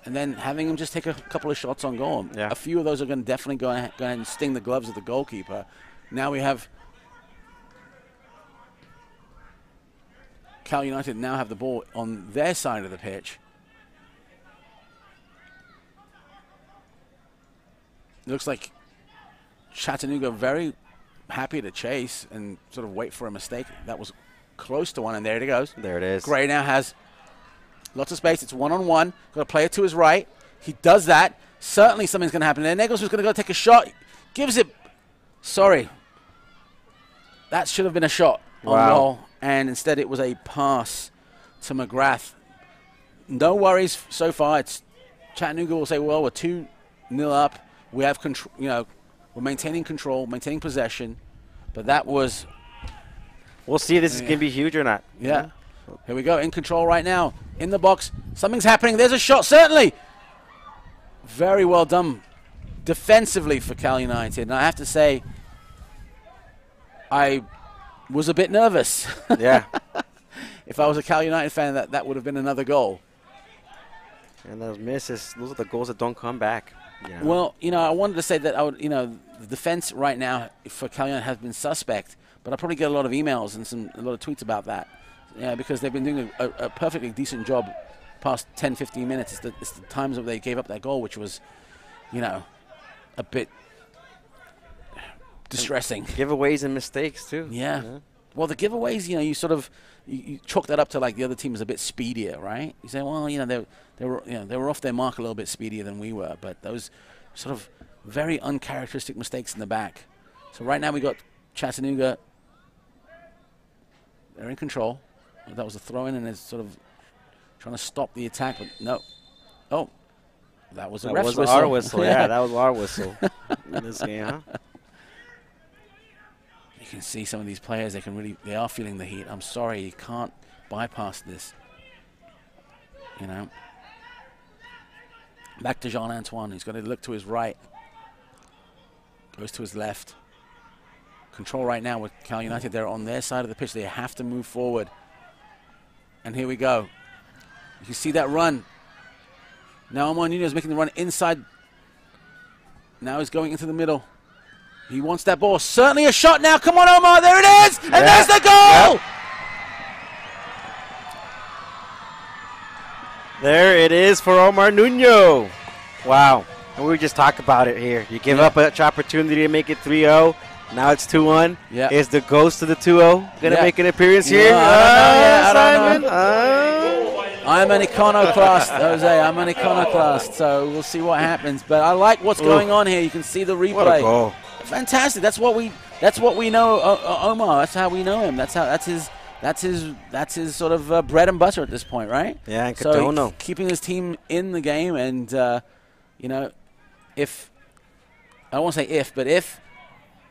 and then having him just take a couple of shots on goal. Yeah. A few of those are going to definitely go ahead, go ahead and sting the gloves of the goalkeeper. Now we have Cal United now have the ball on their side of the pitch. Looks like Chattanooga very happy to chase and sort of wait for a mistake. That was close to one, and there it goes. There it is. Gray now has lots of space. It's one on one. Got a player to his right. He does that. Certainly something's going to happen there. Negos was going to go take a shot. Gives it. Sorry. That should have been a shot on goal, and instead it was a pass to McGrath. No worries so far. It's Chattanooga will say, well, we're two nil up. We have control. You know, we're maintaining control, maintaining possession. But that was We'll see if this is going to be huge or not. yeah. Here we go. In control right now. In the box. Something's happening. There's a shot, certainly. Very well done defensively for Cal United. And I have to say, I was a bit nervous. Yeah. if I was a Cal United fan, that, that would have been another goal. and those misses, those are the goals that don't come back. You know. Well, you know, I wanted to say that I would, you know, the defense right now for United has been suspect, but I probably get a lot of emails and some a lot of tweets about that. Yeah, because they've been doing a, a, perfectly decent job past 10, 15 minutes. It's the, it's the times that they gave up that goal, which was, you know, a bit distressing. giveaways and mistakes too. Yeah. you know? Well, the giveaways, you know, you sort of you, you chalk that up to like the other team is a bit speedier, right? You say, well, you know, they they were you know they were off their mark a little bit speedier than we were, but those sort of very uncharacteristic mistakes in the back. So right now we got Chattanooga. They're in control. That was a throw in, and it's sort of trying to stop the attack, but no. Oh, that was a That was whistle. our whistle. yeah, that was our whistle in this game, huh? You can see some of these players they can really they are feeling the heat. I'm sorry you can't bypass this. You know? Back to jean-antoine he's going to look to his right. Goes to his left. Control right now with cal united they're on their side of the pitch they have to move forward. And here we go. You can see that run. Now Omar Nuno making the run inside. Now he's going into the middle he wants that ball. Certainly a shot now. Come on, Omar. There it is. And Yeah. there's the goal. There it is for Omar Nuno. Wow. And we just talk about it here. You give Yeah. up an opportunity to make it 3-0. Now it's 2-1. Yeah. Is the ghost of the 2-0 going to Yeah. make an appearance No, here? I don't know yet. Uh, I don't know. Simon? Uh, I'm an iconoclast, Jose. I'm an iconoclast. So we'll see what happens. But I like what's Oof. going on here. You can see the replay. What a goal. Fantastic. That's what we. That's what we know. Uh, uh, Omar. That's how we know him. That's how. That's his. That's his. That's his sort of uh, bread and butter at this point, right? Yeah, and So Cardona. keeping his team in the game, and uh, you know, if I don't want to say if, but if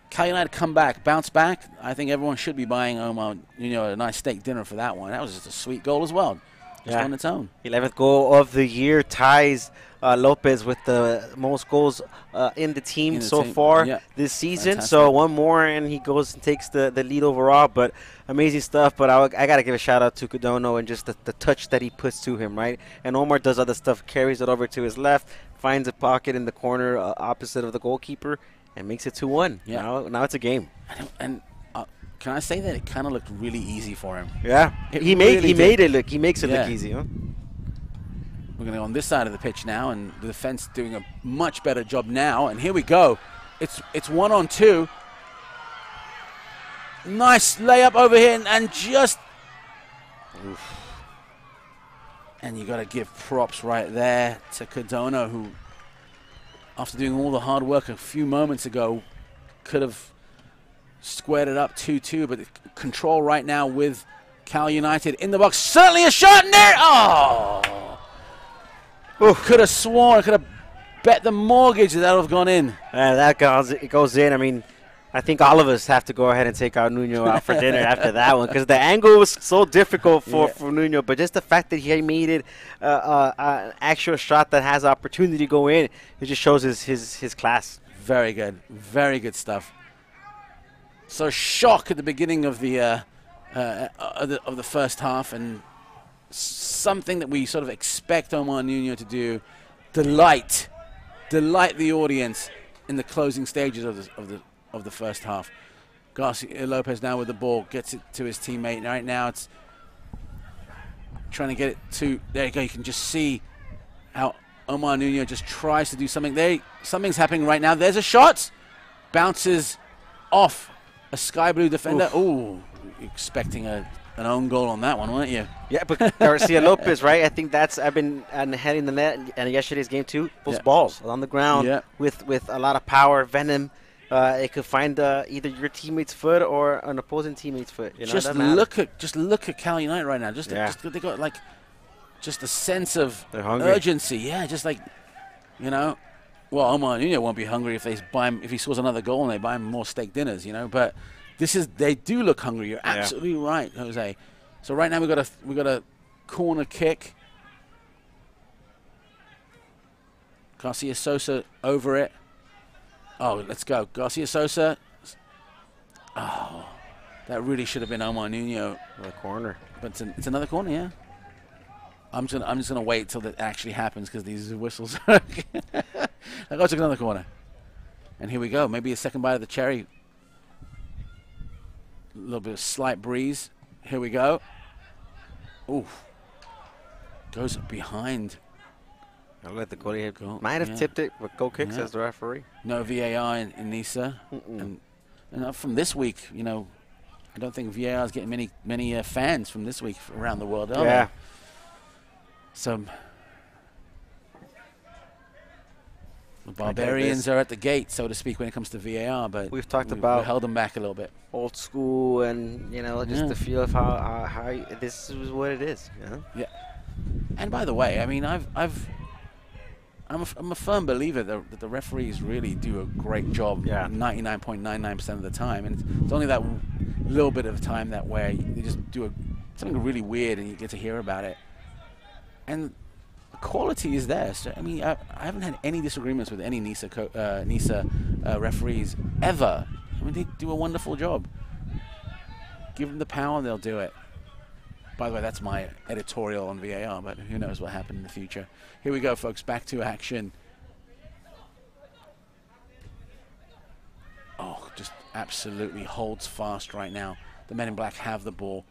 Cal United come back, bounce back, I think everyone should be buying Omar, you know, a nice steak dinner for that one. That was just a sweet goal as well, just Yeah. on its own. 11th goal of the year ties uh, Lopez with the most goals uh, in the team In the so team, far yeah. this season. Fantastic. So one more, and he goes and takes the, the lead overall. But amazing stuff. But I, I got to give a shout out to Cardona and just the, the touch that he puts to him, right? And Omar does other stuff, carries it over to his left, finds a pocket in the corner uh, opposite of the goalkeeper, and makes it 2 1. Yeah. Now, now it's a game. And, and can I say that it kind of looked really easy for him? Yeah. It he made really he did. made it look, he makes it Yeah. look easy, huh? We're going to go on this side of the pitch now, and the defense doing a much better job now. And here we go. It's it's one on two. Nice layup over here, and, and just. And you got to give props right there to Cardona, who, after doing all the hard work a few moments ago, could have squared it up 2 2. But control right now with Cal United in the box. Certainly a shot in there. Oh! Could have sworn, could have bet the mortgage that that would have gone in. Uh, that goes it goes in. I mean, I think all of us have to go ahead and take our Nuno out for dinner after that one because the angle was so difficult for, Yeah. for Nuno. But just the fact that he made it uh, uh, uh, an actual shot that has opportunity to go in, it just shows his his, his class. Very good. Very good stuff. So shock at the beginning of the uh, uh, of, the, of the first half, and something that we sort of expect Omar Nuno to do, delight, delight the audience in the closing stages of the of the of the first half. Garcia Lopez now with the ball gets it to his teammate. Right now it's trying to get it to. There you go. You can just see how Omar Nuno just tries to do something. There, something's happening right now. There's a shot, bounces off a sky blue defender. Oh, expecting a an own goal on that one, weren't you? Yeah, but Garcia Lopez, right? I think that's I've been and heading the net and yesterday's game too. Those Yeah. balls on the ground Yeah. with with a lot of power, venom. Uh, it could find uh, either your teammate's foot or an opposing teammate's foot. You know, just look at just look at Cal United right now. Just, Yeah. just they got like just a sense of urgency. Yeah, just like you know. Well, Omar Nuno won't be hungry if they buy him if he scores another goal and they buy him more steak dinners. You know, but this is they do look hungry. You're Yeah. absolutely right, Jose. So right now we got a we got a corner kick. Garcia Sosa over it. Oh, let's go. Garcia Sosa. Oh, that really should have been Omar Nuno, the corner. but it's, an, it's another corner, yeah. I'm just gonna, I'm just gonna wait till that actually happens because these whistles. like, oh, it's another corner, and here we go. Maybe a second bite of the cherry. A little bit of slight breeze. Here we go. Oof. Goes behind. I'll let the goalie hit. Goal, Might have yeah. tipped it, but goal kick Yeah. says the referee. No VAR in, in Nisa. And, and from this week, you know, I don't think VAR is getting many many uh, fans from this week around the world. Are yeah, They? So the barbarians are at the gate, so to speak, when it comes to VAR. But We've talked we- we about- held them back a little bit. old school and you know just Yeah. the feel of how uh, how this is what it is. You know? And by the way, I mean, I've I've I'm a, I'm a firm believer that, that the referees really do a great job. Yeah. 99.99% of the time, and it's, it's only that little bit of time that where they just do a, something really weird, and you get to hear about it. And quality is there. So, I mean, I, I haven't had any disagreements with any NISA co- uh, NISA uh, referees ever. I mean, they do a wonderful job. Give them the power, they'll do it. By the way, that's my editorial on VAR, but who knows what happened in the future. Here we go, folks. Back to action. Oh, just absolutely holds fast right now. The men in black have the ball.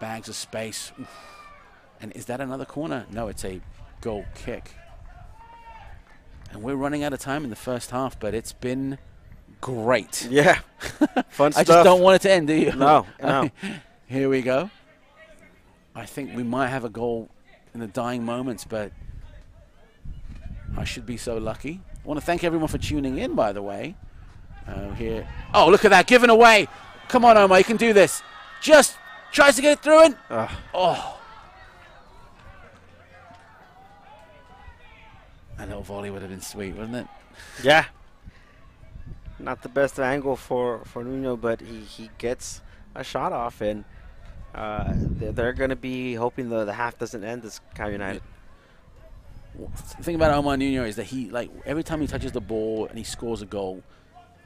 Bags of space. Oof. And is that another corner? No, it's a goal kick. And we're running out of time in the first half, but it's been great. Yeah, fun I stuff. just don't want it to end, do you? No, no. Here we go. I think we might have a goal in the dying moments, but I should be so lucky. I want to thank everyone for tuning in, by the way. Uh, here. Oh, look at that. Given away. Come on, Omar. You can do this. Just tries to get it through and. Oh. A little volley would have been sweet, wouldn't it? Yeah. Not the best angle for, for Nuno, but he, he gets a shot off, and uh, they're, they're going to be hoping the, the half doesn't end this Cal United. the thing about Omar Nuno is that he like every time he touches the ball and he scores a goal,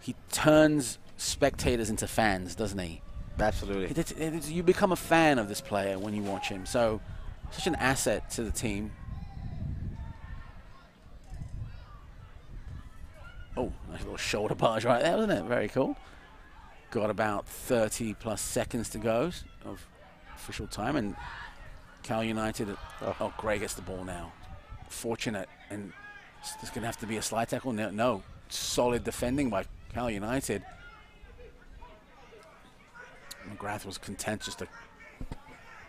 he turns spectators into fans, doesn't he? Absolutely. It- it- it- you become a fan of this player when you watch him. So, such an asset to the team. Oh, nice little shoulder barge right there, wasn't it? Very cool. Got about 30 plus seconds to go of official time, and Cal United. Oh. Oh, Gray gets the ball now. Fortunate, and there's going to have to be a slide tackle. No, no, solid defending by Cal United. McGrath was content just to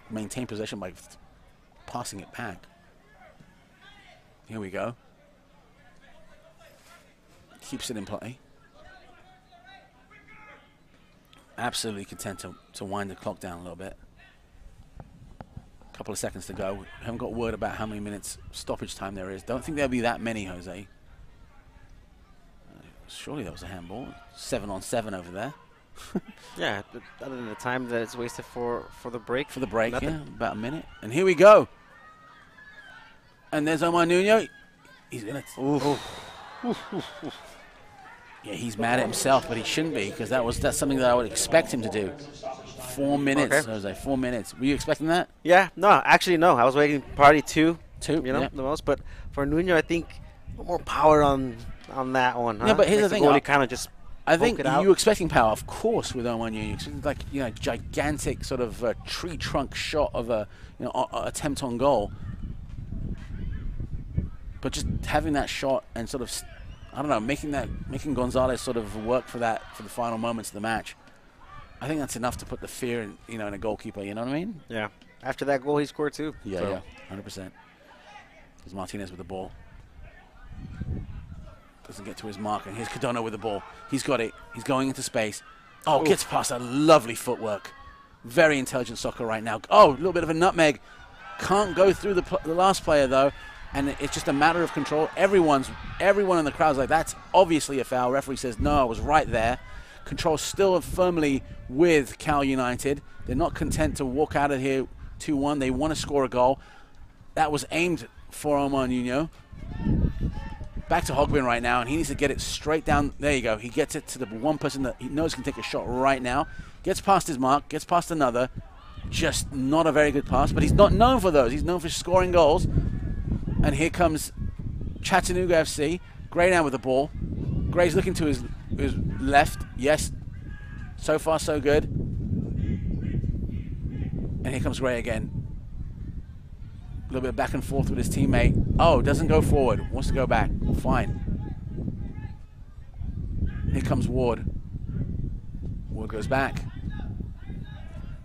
maintain possession by passing it back. Here we go. Keeps it in play. Absolutely content to, to wind the clock down a little bit. A Couple of seconds to go. Haven't got word about how many minutes stoppage time there is. Don't think there'll be that many, Jose. Uh, surely that was a handball. Seven on seven over there. Yeah, but other than the time that it's wasted for, for the break. for the break. Nothing. Yeah, about a minute. And here we go. And there's Omar Nuno. He's gonna. Yeah, he's mad at himself, but he shouldn't be because that was that's something that I would expect him to do. Four minutes, Okay. Jose. Four minutes. Were you expecting that? Yeah, no, actually, no. I was waiting party two, Two. you know, Yeah. the most. But for Nuno, I think more power on on that one. Yeah, huh? but here's Makes the thing, I- kind of just I think you were expecting power, of course, with. It's Like you know, gigantic sort of uh, tree trunk shot of a you know a- a attempt on goal. But just having that shot and sort of I don't know, making that making Gonzalez sort of work for that for the final moments of the match. I think that's enough to put the fear in you know in a goalkeeper. You know what I mean? Yeah. After that goal, he scored too. Yeah, So, yeah, hundred percent. There's Martinez with the ball. Doesn't get to his mark, and here's Cardona with the ball. He's got it. He's going into space. Oh, Oof. gets past a lovely footwork. Very intelligent soccer right now. Oh, a little bit of a nutmeg. Can't go through the, pl- the last player though, and it's just a matter of control. Everyone's everyone in the crowd's like, that's obviously a foul. Referee says no, I was right there. Control still firmly with Cal United. They're not content to walk out of here 2-1. They want to score a goal. That was aimed for Omar Nuno. Back to Hogbin right now, and he needs to get it straight down. There you go. He gets it to the one person that he knows can take a shot right now. Gets past his mark, gets past another. Just not a very good pass, but he's not known for those. He's known for scoring goals. And here comes Chattanooga FC. Gray now with the ball. Gray's looking to his, his left. Yes. So far, so good. And here comes Gray again. A little bit back and forth with his teammate. Oh, doesn't go forward. Wants to go back. Fine. Here comes Ward. Ward goes back.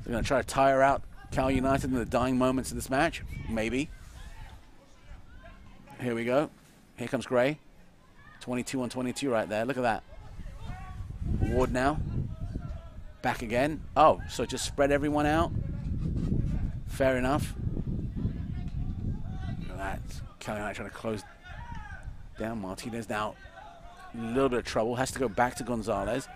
They're going to try to tire out Cal United in the dying moments of this match. Maybe. Here we go. Here comes Gray. 22 on 22 right there. Look at that. Ward now. Back again. Oh, so just spread everyone out. Fair enough. Look at that. Cal United trying to close down Martinez now. A little bit of trouble. Has to go back to Gonzalez.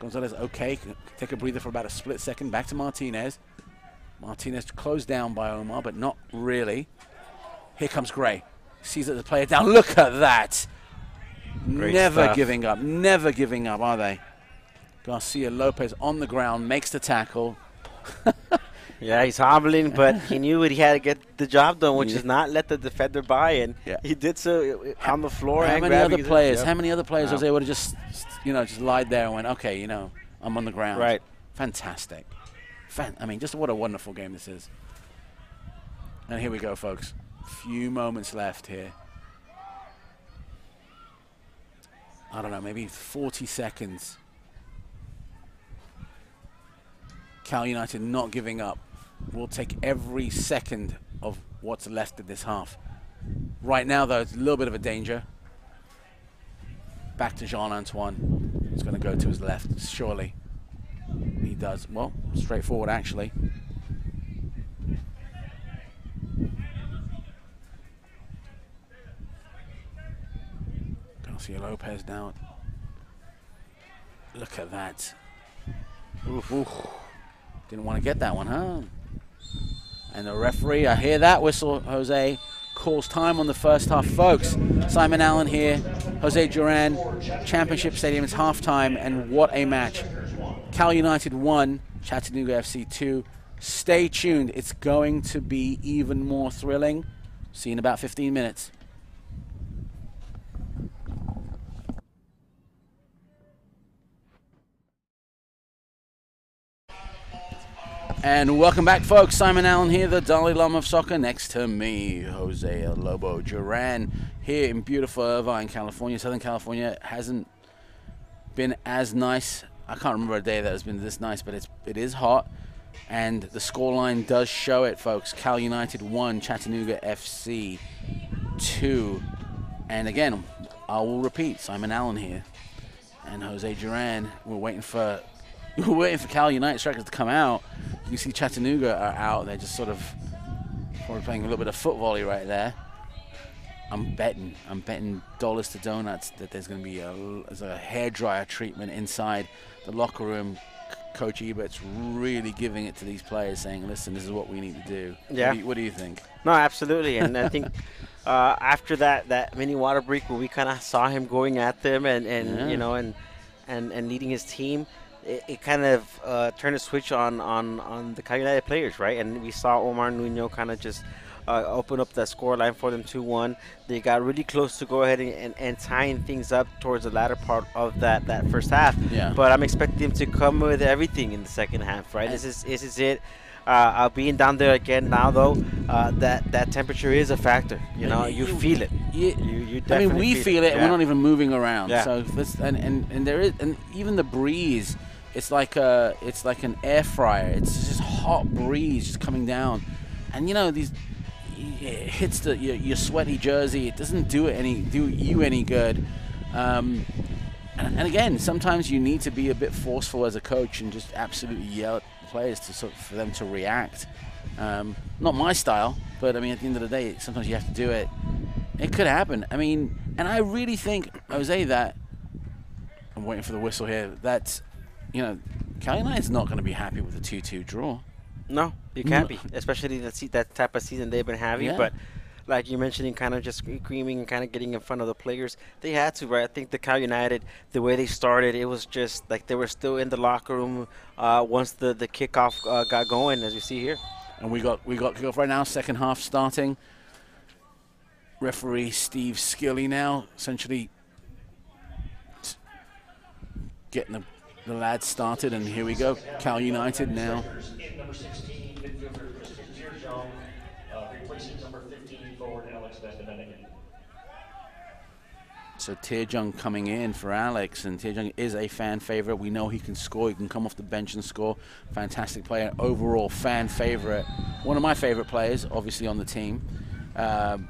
Gonzalez okay. Take a breather for about a split second. Back to Martinez. Martinez closed down by Omar, but not really. Here comes Gray. Sees that the player down. Look at that. Great never stuff. giving up. Never giving up, are they? Garcia Lopez on the ground makes the tackle. Yeah, he's hobbling, but he knew what he had to get the job done, which Yeah. is not let the defender by, and Yeah. he did so uh, on the floor. How and many other players? Yep. How many other players. Jose would have just, you know, just lied there and went, okay, you know, I'm on the ground. Right. Fantastic. Fan- I mean, just what a wonderful game this is. And here we go, folks. Few moments left here. I don't know, maybe 40 seconds. Cal United not giving up. We'll take every second of what's left of this half. Right now, though, it's a little bit of a danger. Back to Jean Antoine. He's going to go to his left, surely. He does. Well, straightforward, actually. Garcia Lopez now. Look at that. Oof, oof. Didn't want to get that one, huh? And the referee, I hear that whistle, Jose, calls time on the first half. Folks, Simon Allen here, Jose Duran, Championship Stadium, it's halftime, and what a match. Cal United 1, Chattanooga FC 2. Stay tuned, it's going to be even more thrilling. See you in about 15 minutes. And welcome back, folks. Simon Allen here, the Dalai Lama of soccer. Next to me, Jose Lobo Duran, here in beautiful Irvine, California. Southern California hasn't been as nice. I can't remember a day that has been this nice, but it's it is hot, and the scoreline does show it, folks. Cal United one, Chattanooga FC two, and again, I will repeat. Simon Allen here, and Jose Duran. We're waiting for we're waiting for Cal United strikers to come out. You see Chattanooga are out. They're just sort of probably playing a little bit of foot volley right there. I'm betting, I'm betting dollars to donuts that there's going to be a, a hairdryer treatment inside the locker room. C- Coach Ebert's really giving it to these players, saying, "Listen, this is what we need to do." Yeah. What do you, what do you think? No, absolutely, and I think uh, after that that mini water break where we kind of saw him going at them and, and Yeah. you know and and and leading his team, it, it kind of uh, turned a switch on on on the Cal United players, right? And we saw Omar Nuno kind of just. Uh, open up that score line for them 2-1 they got really close to go ahead and, and, and tying things up towards the latter part of that, that first half Yeah. but i'm expecting them to come with everything in the second half right this is this is it Uh, being down there again now, though, uh, that that temperature is a factor. You know, you, You- feel it. You, You, I mean, we feel it, and Yeah. we're not even moving around. Yeah. So this, and, and and there is, and even the breeze, it's like a, it's like an air fryer. It's just hot breeze just coming down, and you know these, it hits the your, your sweaty jersey. It doesn't do it any do you any good. Um, and, and again, sometimes you need to be a bit forceful as a coach and just absolutely yell at players to sort of, for them to react. Um, not my style, but I mean, at the end of the day, sometimes you have to do it. It could happen. I mean, and I really think Jose that I'm waiting for the whistle here. That you know, Cal United's not going to be happy with a two-two draw. No, you can't be, especially that se- that type of season they've been having. Yeah. But like you're mentioning, kind of just screaming and kind of getting in front of the players, they had to, right? I think the Cal United, the way they started, it was just like they were still in the locker room uh, once the the kickoff uh, got going, as you see here. And we got we got kickoff right now. Second half starting. Referee Steve Skilly now essentially getting the, the lads started, and here we go. Cal United now. In number 16, midfielder Christian Dearjong, replacing number 15 forward Alex Van den Enden. So Tearjung coming in for Alex, and Tearjung is a fan favorite. We know he can score. He can come off the bench and score. Fantastic player. Overall fan favorite. One of my favorite players, obviously on the team. Um,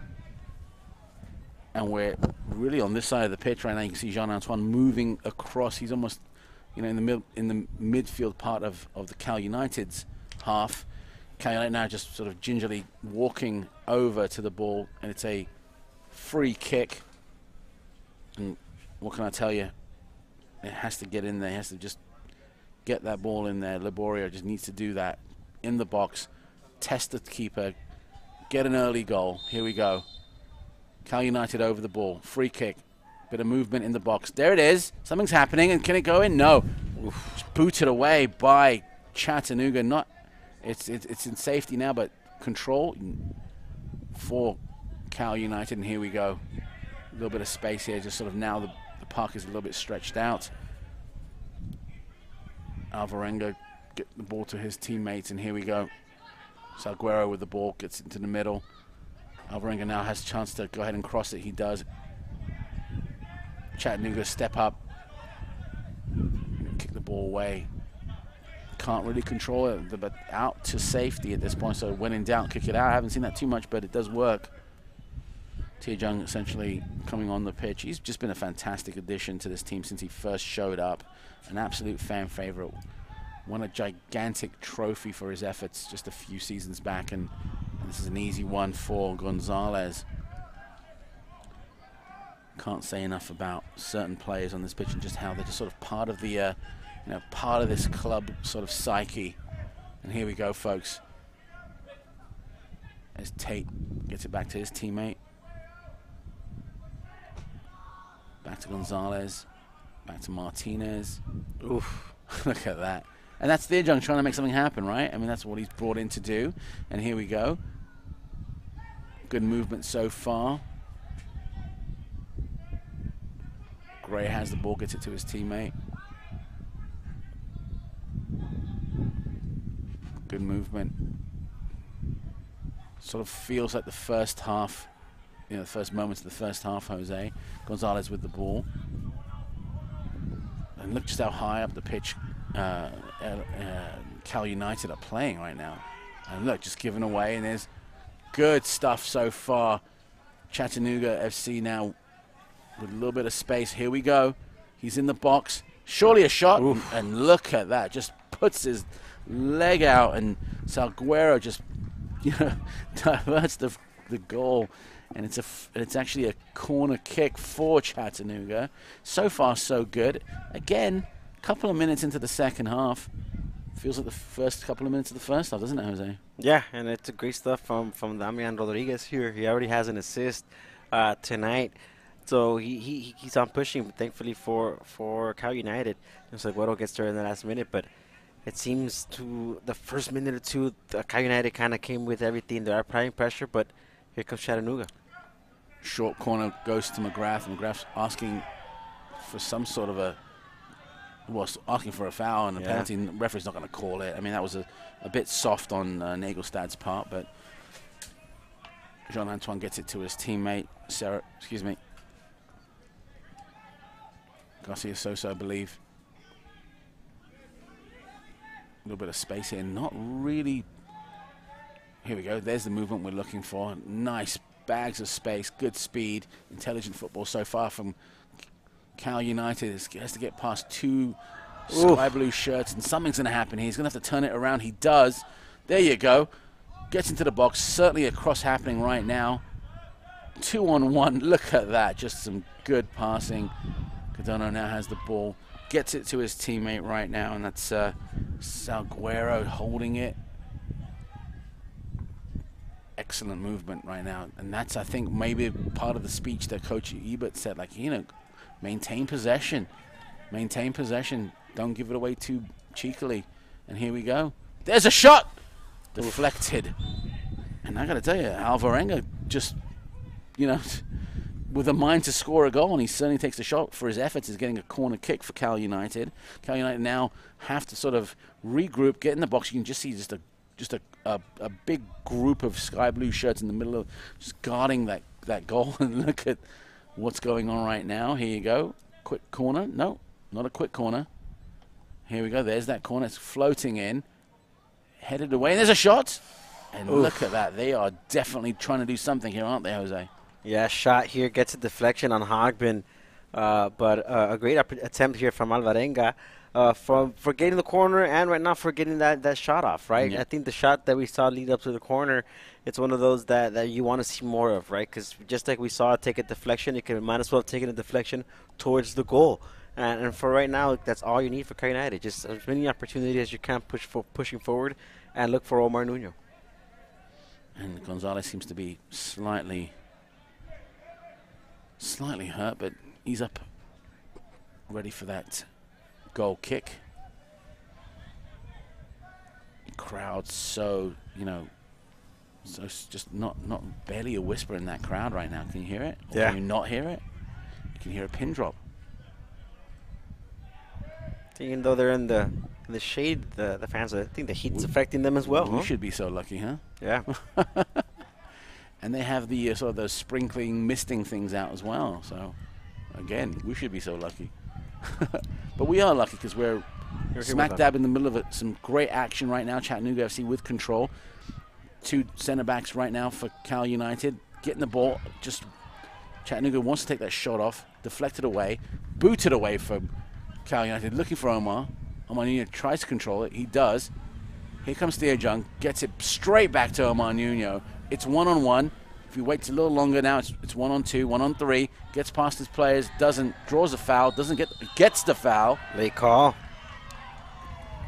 and we're really on this side of the pitch right now. You can see Jean Antoine moving across. He's almost, you know, in the mid in the midfield part of, of the Cal United's half. Cal United now just sort of gingerly walking over to the ball, and it's a free kick. And what can I tell you? It has to get in there. It has to just get that ball in there. Laborio just needs to do that in the box, test the keeper, get an early goal. Here we go. Cal United over the ball. Free kick. Bit of movement in the box. There it is. Something's happening. And can it go in? No. Just booted away by Chattanooga. Not. It's, it's it's in safety now, but control for Cal United. And here we go. A little bit of space here. Just sort of now the, the park is a little bit stretched out. Alvarenga get the ball to his teammates, and here we go. Salguero with the ball gets into the middle. Alvarenga now has a chance to go ahead and cross it. He does. Chattanooga step up, kick the ball away. Can't really control it, but out to safety at this point. So when in doubt, kick it out. I haven't seen that too much, but it does work. Tia Jung essentially coming on the pitch. He's just been a fantastic addition to this team since he first showed up. An absolute fan favorite. Won a gigantic trophy for his efforts just a few seasons back, and, and this is an easy one for Gonzalez. Can't say enough about certain players on this pitch and just how they're just sort of part of the, uh, you know, part of this club sort of psyche. And here we go, folks. As Tate gets it back to his teammate. Back to Gonzalez. Back to Martinez. Oof. Look at that. And that's Thierjung trying to make something happen, right? I mean, that's what he's brought in to do. And here we go. Good movement so far. Gray has the ball, gets it to his teammate. Good movement. Sort of feels like the first half, you know, the first moments of the first half, Jose. Gonzalez with the ball. And look just how high up the pitch uh, uh, uh, Cal United are playing right now. And look, just giving away, and there's good stuff so far. Chattanooga FC now with a little bit of space. Here we go. He's in the box. Surely a shot. Oof. And look at that. Just puts his leg out, and Salguero just you know, diverts the, the goal. And it's a it's actually a corner kick for Chattanooga. So far, so good. Again, a couple of minutes into the second half. Feels like the first couple of minutes of the first half, doesn't it, Jose? Yeah, and it's a great stuff from from Damian Rodriguez here. He already has an assist uh, tonight, so he, he he keeps on pushing. Thankfully for for Cal United, it's like Guero gets there in the last minute, but it seems to the first minute or two, the Cal United kind of came with everything. They're applying pressure, but here comes Chattanooga. Short corner goes to McGrath. McGrath's asking for some sort of a was asking for a foul and a Yeah. penalty. And the referee's not going to call it. I mean, that was a, a bit soft on uh, Naglestad's part, but Jean Antoine gets it to his teammate Sarah. Excuse me, Garcia Sosa, I believe. A little bit of space here, not really. Here we go. There's the movement we're looking for. Nice bags of space, good speed, intelligent football so far from Cal United. Is- Has to get past two sky blue shirts, and something's going to happen here. He's going to have to turn it around. He does. There you go. Gets into the box. Certainly a cross happening right now. Two on one. Look at that. Just some good passing. Cardona now has the ball. Gets it to his teammate right now, and that's uh, Salguero holding it. Excellent movement right now, and that's I think maybe part of the speech that Coach Ebert said, like you know, maintain possession, maintain possession, don't give it away too cheekily. And here we go. There's a shot, deflected, and I got to tell you, Alvarenga just, you know, with a mind to score a goal, and he certainly takes the shot for his efforts. Is getting a corner kick for Cal United. Cal United now have to sort of regroup, get in the box. You can just see just a just a, a, a big group of sky blue shirts in the middle of just guarding that, that goal. and look at what's going on right now. Here you go. Quick corner. No, not a quick corner. Here we go. There's that corner. It's floating in. Headed away. And there's a shot. And look at that. They are definitely trying to do something here, aren't they, Jose? Yeah, shot here gets a deflection on Hogbin, uh, but uh, a great attempt here from Alvarenga. Uh, from for getting the corner and right now for getting that, that shot off, right? Yeah. I think the shot that we saw lead up to the corner, it's one of those that, that you want to see more of, right? Because just like we saw take a deflection, it could might as well have taken a deflection towards the goal. And, and for right now, that's all you need for Cal United. Just as many opportunities as you can push for pushing forward and look for Omar Nuno. And Gonzalez seems to be slightly, slightly hurt, but he's up, ready for that goal kick. Crowd so you know, so it's just not not barely a whisper in that crowd right now. Can you hear it? Or Yeah. Can you not hear it? You can hear a pin drop. Even though they're in the in the shade, the the fans, I think the heat's affecting them as well. we huh? should be so lucky, huh? Yeah. And they have the uh, sort of those sprinkling, misting things out as well. So, again, we should be so lucky. but we are lucky because we're You're smack dab in the middle of it. Some great action right now. Chattanooga FC with control. Two centre backs right now for Cal United. Getting the ball. Just Chattanooga wants to take that shot off. Deflected away. Booted away from Cal United. Looking for Omar. Omar Nuno tries to control it. He does. Here comes Theo Jung. Gets it straight back to Omar Nuno. It's one on one. If he waits a little longer now, it's, it's one on two, one on three. Gets past his players, doesn't draws a foul, doesn't get gets the foul. Late call.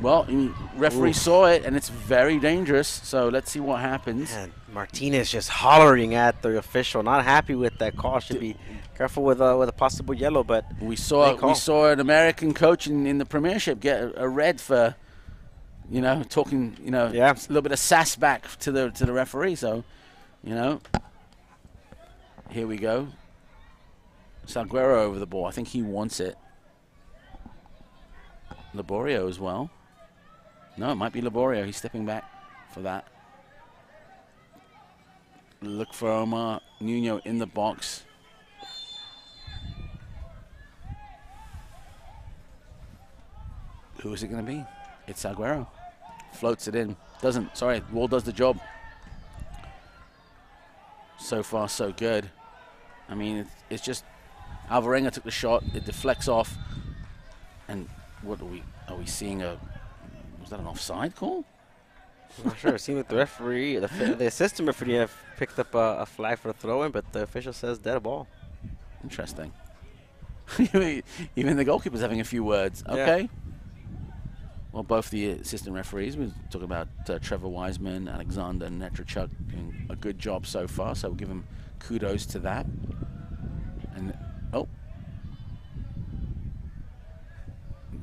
Well, the referee Oof. saw it, and it's very dangerous. So let's see what happens. And Martinez just hollering at the official, not happy with that call. Should be careful with uh, with a possible yellow, but We saw we saw an American coach in, in the Premiership get a, a red for, you know, talking, you know, Yeah. a little bit of sass back to the to the referee. So, you know, here we go. Salguero over the ball. I think he wants it. Laborio as well. No, it might be Laborio. He's stepping back for that. Look for Omar Nuno in the box. Who is it going to be? It's Aguero. Floats it in. Doesn't. Sorry, Wall does the job. So far, so good. I mean, it's, it's just Alvarenga took the shot. It deflects off. And what are we? Are we seeing a? Was that an offside call? I'm not sure. It seemed like the referee, the, the assistant referee, have picked up a, a flag for a throw-in, but the official says dead ball. Interesting. Even the goalkeeper's having a few words. Yeah. Well, both the assistant referees, we're talking about uh, Trevor Wiseman, Alexander Netrachuk, doing a good job so far, so we'll give them kudos to that. And, oh.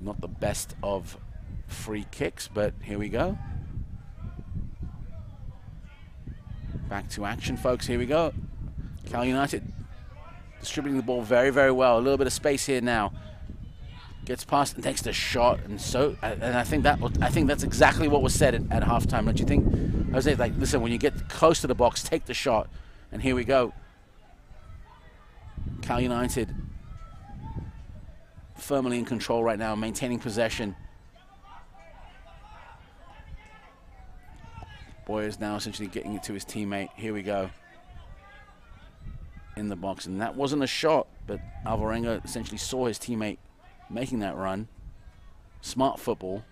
Not the best of free kicks, but here we go. Back to action, folks. Here we go. Cal United distributing the ball very, very well. A little bit of space here now. Gets past and takes the shot, and so and I think that I think that's exactly what was said at, at halftime. Don't you think, Jose? Like, listen, when you get close to the box, take the shot, and here we go. Cal United firmly in control right now, maintaining possession. Boy is now essentially getting it to his teammate. Here we go. In the box, and that wasn't a shot, but Alvarenga essentially saw his teammate making that run. Smart football.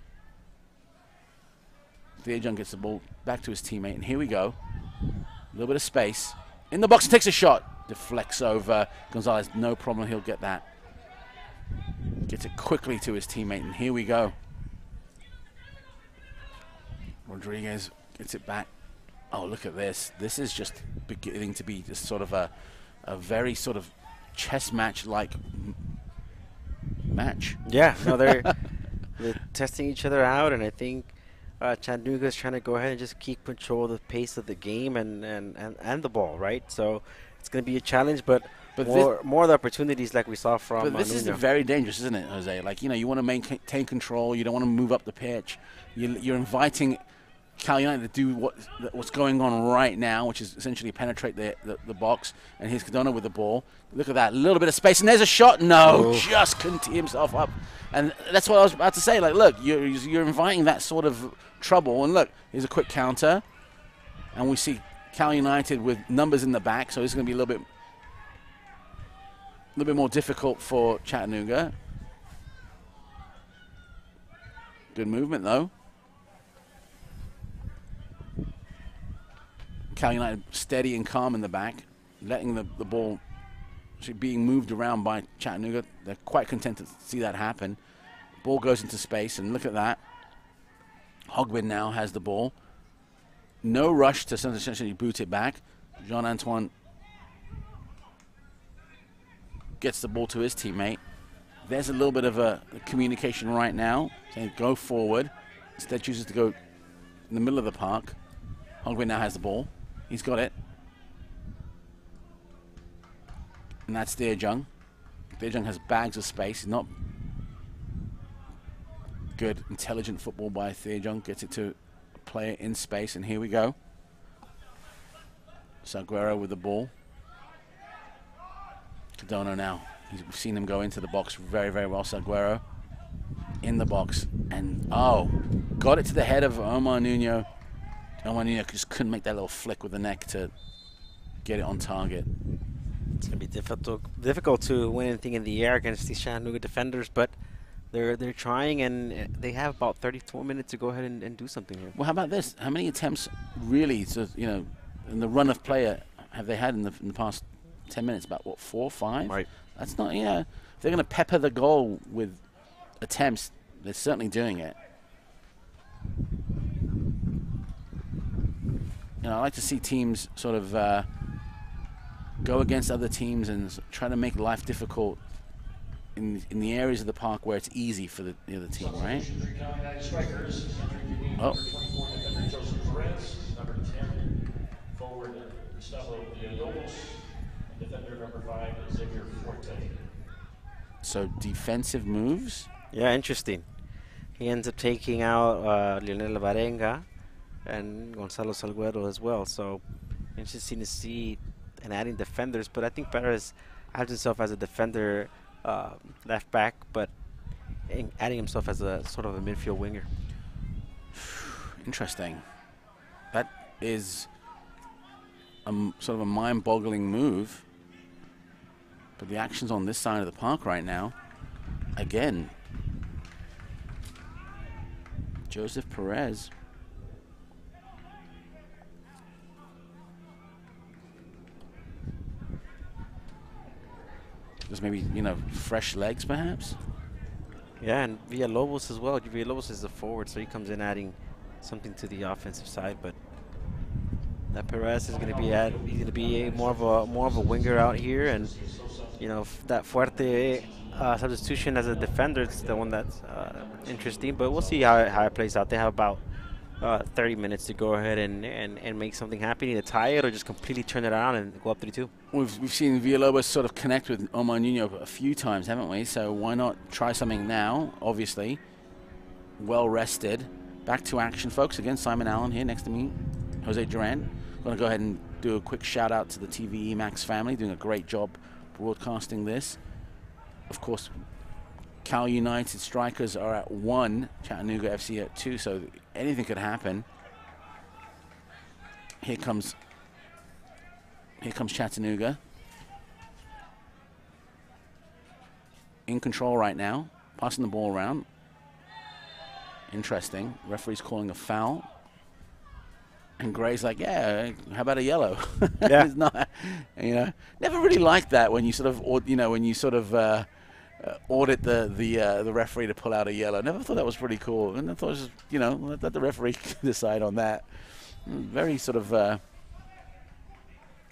Theojung gets the ball back to his teammate, and here we go. A little bit of space. In the box, takes a shot. Deflects over. Gonzalez, no problem, he'll get that. Gets it quickly to his teammate, and here we go. Rodriguez gets it back. Oh, look at this. This is just beginning to be just sort of a, a very sort of chess match like match. Yeah, no, they're they're testing each other out, and I think uh, Chattanooga is trying to go ahead and just keep control of the pace of the game and and, and, and the ball, right? So it's going to be a challenge, but. But more, more of the opportunities like we saw from. But this uh, is very dangerous, isn't it, Jose? Like you know, you want to maintain control. You don't want to move up the pitch. You, you're inviting Cal United to do what what's going on right now, which is essentially penetrate the, the, the box. And here's Cardona with the ball. Look at that, a little bit of space, and there's a shot. No, oh. just couldn't tee himself up. And that's what I was about to say. Like, look, you're you're inviting that sort of trouble. And look, here's a quick counter, and we see Cal United with numbers in the back, so it's going to be a little bit. A little bit more difficult for Chattanooga. Good movement though. Cal United steady and calm in the back, letting the, the ball being moved around by Chattanooga. They're quite content to see that happen. Ball goes into space, and look at that. Hogbin now has the ball. No rush to essentially boot it back. Jean Antoine gets the ball to his teammate. There's a little bit of a communication right now, saying go forward. Instead, chooses to go in the middle of the park. Hogbin now has the ball. He's got it. And that's Deer Jung. Deer Jung has bags of space. He's not good, intelligent football by Deer Jung. Gets it to a player in space, and here we go. Salguero with the ball. Cardona now. He's, we've seen him go into the box very, very well. Salguero in the box. And, oh, got it to the head of Omar Nuno. Omar Nuno just couldn't make that little flick with the neck to get it on target. It's gonna be difficult difficult to win anything in the air against these Chattanooga defenders, but they're they're trying and uh, they have about 34 minutes to go ahead and, and do something here. Well, how about this? How many attempts really, to, you know, in the run of player have they had in the, in the past 10 minutes? About, what, four, five? Right. That's not, yeah. If they're going to pepper the goal with attempts, they're certainly doing it. You know, I like to see teams sort of uh, go against other teams and try to make life difficult in in the areas of the park where it's easy for the, the other team, right? Three Cal United strikers, entering the game, Oh. number 24, defender Joseph Perez, number 10, forward Gustavo Villalobos, and defender number 5, Xavier Forte. So defensive moves. Yeah, interesting. He ends up taking out uh, Lionel Varenga and Gonzalo Salguero as well. So interesting to see and adding defenders. But I think Perez adds himself as a defender, uh, left back, but in- adding himself as a sort of a midfield winger. Interesting. That is a m- sort of a mind-boggling move. But the action's on this side of the park right now. Again, Joseph Perez. Just maybe you know fresh legs, perhaps. Yeah, and Villalobos as well. Villalobos is the forward, so he comes in adding something to the offensive side. But that Perez is going to be at he's going to be a, more of a more of a winger out here, and you know that Fuerte uh, substitution as a defender is the one that's uh, interesting. But we'll see how it, how it plays out. They have about uh, 30 minutes to go ahead and, and, and make something happen, either tie it or just completely turn it around and go up 3 2. We've, we've seen Villalobos sort of connect with Omar Nuno a few times, haven't we? So why not try something now? Obviously, well rested. Back to action, folks. Again, Simon Allen here next to me, Jose Duran. Going to go ahead and do a quick shout out to the TV Max family, doing a great job broadcasting this. Of course, Cal United strikers are at one, Chattanooga FC at two, so anything could happen. Here comes here comes Chattanooga. In control right now, passing the ball around. Interesting. Referee's calling a foul. And Gray's like, yeah, how about a yellow? Yeah. it's not, you know, never really liked that when you sort of, or, you know, when you sort of uh, uh, audit the the uh, the referee to pull out a yellow. Never thought that was pretty cool. And I thought, it was, you know, let, let the referee decide on that. Mm, Very sort of uh,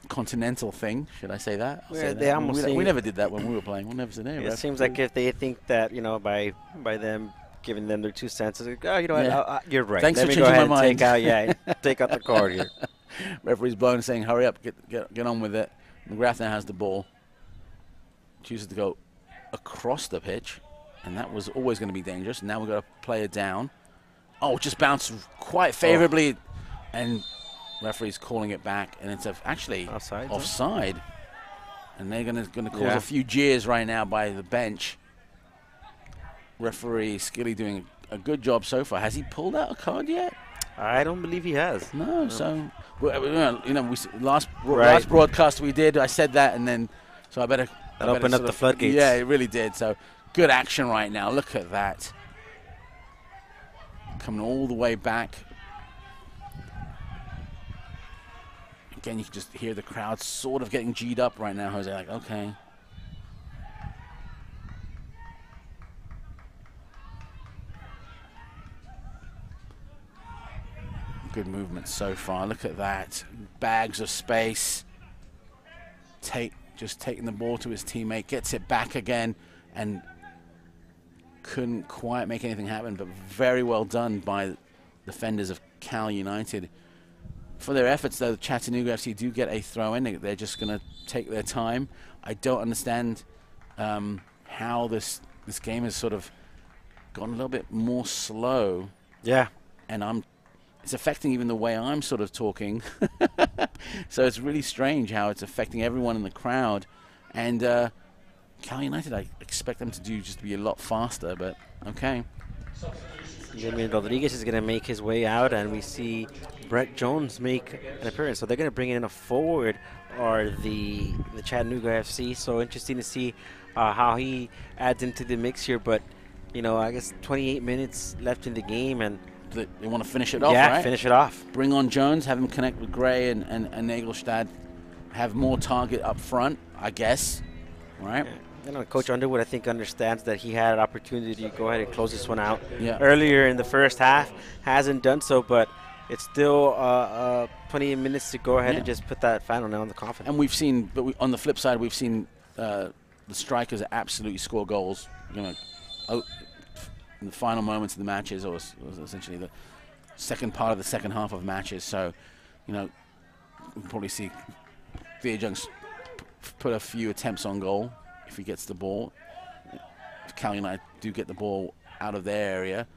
continental thing, should I say that? I'll say Yeah, that. they almost we, we never did that when we were playing. We never said, hey, It seems like if they think that, you know, by by them giving them their two cents, like, oh, you know what, Yeah. uh, uh, you're right. Thanks Let for me go ahead my and take out, yeah, take out the card here. referee's blowing, saying, hurry up, get, get, get on with it. McGrath now has the ball. Chooses to go across the pitch, and that was always going to be dangerous. Now we've got a player down. Oh, just bounced quite oh. favorably, and referee's calling it back, and it's actually Offside, huh? offside. And they're going to cause Yeah. a few jeers right now by the bench. Referee Skilly doing a good job so far. Has he pulled out a card yet? I don't believe he has. No, so you know, we last Right. last broadcast we did, I said that, and then so I better. That opened up the of- floodgates. Yeah, it really did. So good action right now. Look at that, coming all the way back. Again, you can just hear the crowd sort of getting g'd up right now. Jose, like, okay. Good movement so far. Look at that. Bags of space. Take just taking the ball to his teammate, gets it back again, and couldn't quite make anything happen, but very well done by the defenders of Cal United. For their efforts, though, Chattanooga FC do get a throw in. They- They're just going to take their time. I don't understand um, how this this game has sort of gone a little bit more slow Yeah. and I'm it's affecting even the way I'm sort of talking. so it's really strange how it's affecting everyone in the crowd. And uh, Cal United, I expect them to do just to be a lot faster, but okay. Damian Rodriguez is going to make his way out, and we see Brett Jones make an appearance. So they're going to bring in a forward or the the Chattanooga FC. So interesting to see uh, how he adds into the mix here. But you know, I guess 28 minutes left in the game, and Th- They want to finish it off, yeah, right? finish it off. Bring on Jones, have him connect with Gray and, and, and Naglestad, have more target up front, I guess. Right? You know, Coach Underwood, I think, understands that he had an opportunity to go ahead and close this one out Yeah. earlier in the first half. Hasn't done so, but it's still uh, uh, 28 minutes to go ahead and just put that final nail in the coffin. And we've seen, but we, on the flip side, we've seen uh, the strikers absolutely score goals. You know, oh, in the final moments of the matches, or or essentially the second part of the second half of matches. So, you know, we'll probably see Thea Junks put a few attempts on goal if he gets the ball. If Cal United do get the ball out of their area,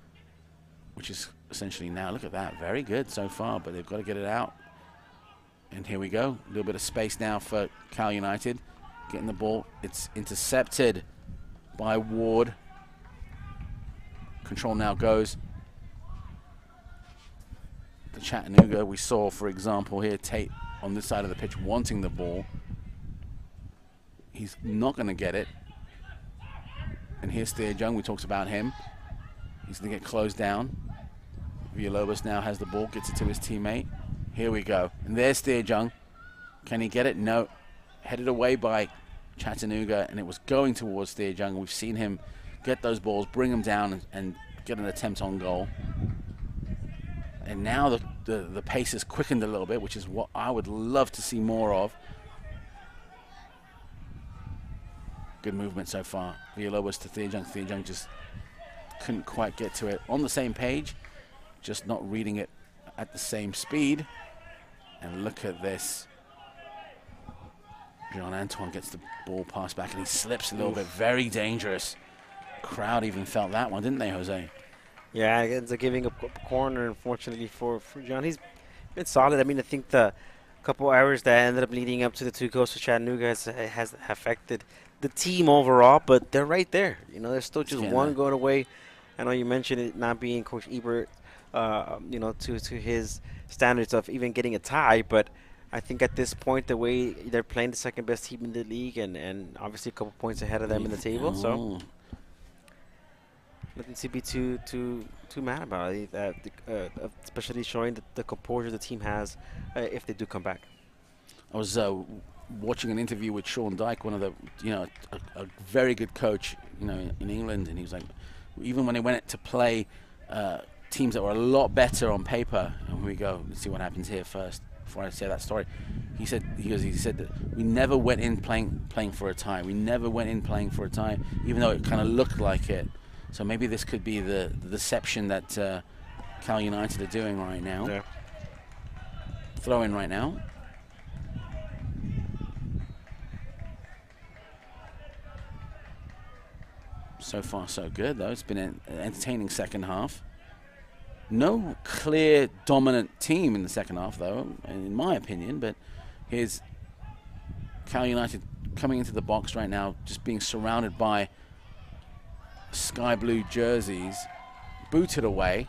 which is essentially now, look at that, very good so far, but they've got to get it out. And here we go. A little bit of space now for Cal United. Getting the ball. It's intercepted by Ward. Control now goes. The Chattanooga we saw, for example, here, Tate on this side of the pitch wanting the ball. He's not going to get it. And here's Steer Jung. We talked about him. He's going to get closed down. Villalobos now has the ball, gets it to his teammate. Here we go. And there's Steer Jung. Can he get it? No. Headed away by Chattanooga, and it was going towards Steer Jung. We've seen him get those balls, bring them down, and, and get an attempt on goal. And now the, the, the pace has quickened a little bit, which is what I would love to see more of. Good movement so far. Villalobos to Theojung. Theojung just couldn't quite get to it. On the same page, just not reading it at the same speed. And look at this. Jean Antoine gets the ball passed back and he slips a little bit. Very dangerous. Crowd even felt that one, didn't they, Jose? Yeah, it ends up giving up a corner, unfortunately, for, for John. He's been solid. I mean, I think the couple errors that ended up leading up to the two goals for Chattanooga has, has affected the team overall, but they're right there. You know, there's still just Yeah. one going away. I know you mentioned it not being Coach Ebert, uh, you know, to, to his standards of even getting a tie, but I think at this point, the way they're playing the second best team in the league and, and obviously a couple points ahead of them in the table, so. Nothing to be too too too mad about. it, Uh, the, uh, especially showing the, the composure the team has uh, if they do come back. I was uh, watching an interview with Sean Dyche, one of the, you know, a, a very good coach, you know, in England, and he was like, even when they went to play uh, teams that were a lot better on paper, and we go, let's see what happens here first before I say that story. He said he goes, he said that we never went in playing playing for a tie. We never went in playing for a tie, even though it kind of looked like it. So maybe this could be the, the deception that uh, Cal United are doing right now. Throw in right now. So far, so good, though. It's been an entertaining second half. No clear dominant team in the second half, though, in my opinion. But here's Cal United coming into the box right now, just being surrounded by sky blue jerseys, booted away.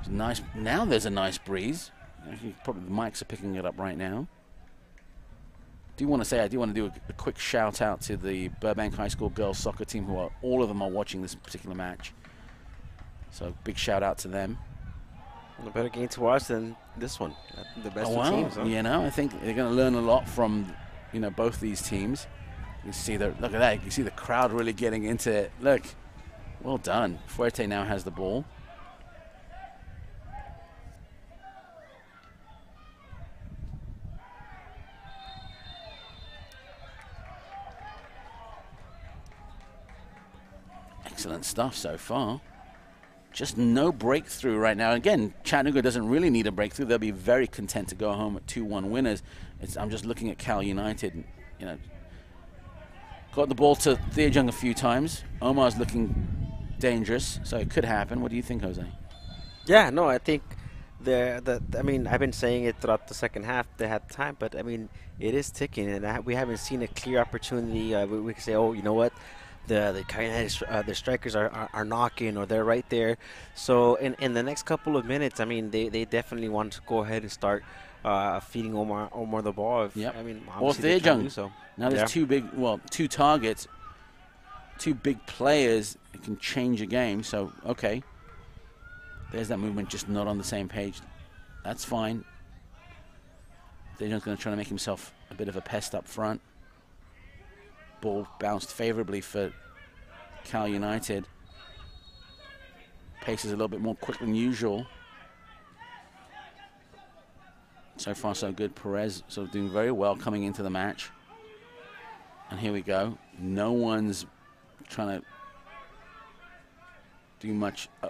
It's nice. Now there's a nice breeze. Probably the mics are picking it up right now. Do you want to say I do want to do a, a quick shout out to the Burbank High School girls soccer team, who are all of them are watching this particular match. So big shout out to them. A better game to watch than this one. The best oh, wow. teams. Huh? You know, I think they're going to learn a lot from, you know, both these teams. You see the look at that. You see the crowd really getting into it. Look, well done. Fuerte now has the ball. Excellent stuff so far. Just no breakthrough right now. Again, Chattanooga doesn't really need a breakthrough. They'll be very content to go home at 2-1 winners. It's, I'm just looking at Cal United. You know, got the ball to Thea Jung a few times. Omar's looking dangerous, so it could happen. What do you think, Jose? Yeah, no, I think the the I mean I've been saying it throughout the second half. They had time, but I mean it is ticking, and we haven't seen a clear opportunity. Uh, we, we can say, oh, you know what, the the uh, the strikers are, are, are knocking or they're right there. So in in the next couple of minutes, I mean they, they definitely want to go ahead and start uh, feeding Omar Omar the ball. Yep. I mean obviously they Thea can do so. Now there's Yeah. two big, well, two targets, two big players that can change a game. So okay, there's that movement, just not on the same page. That's fine. Dejon's going to try to make himself a bit of a pest up front. Ball bounced favorably for Cal United. Pace is a little bit more quick than usual. So far, so good. Perez sort of doing very well coming into the match. And here we go. No one's trying to do much. Uh,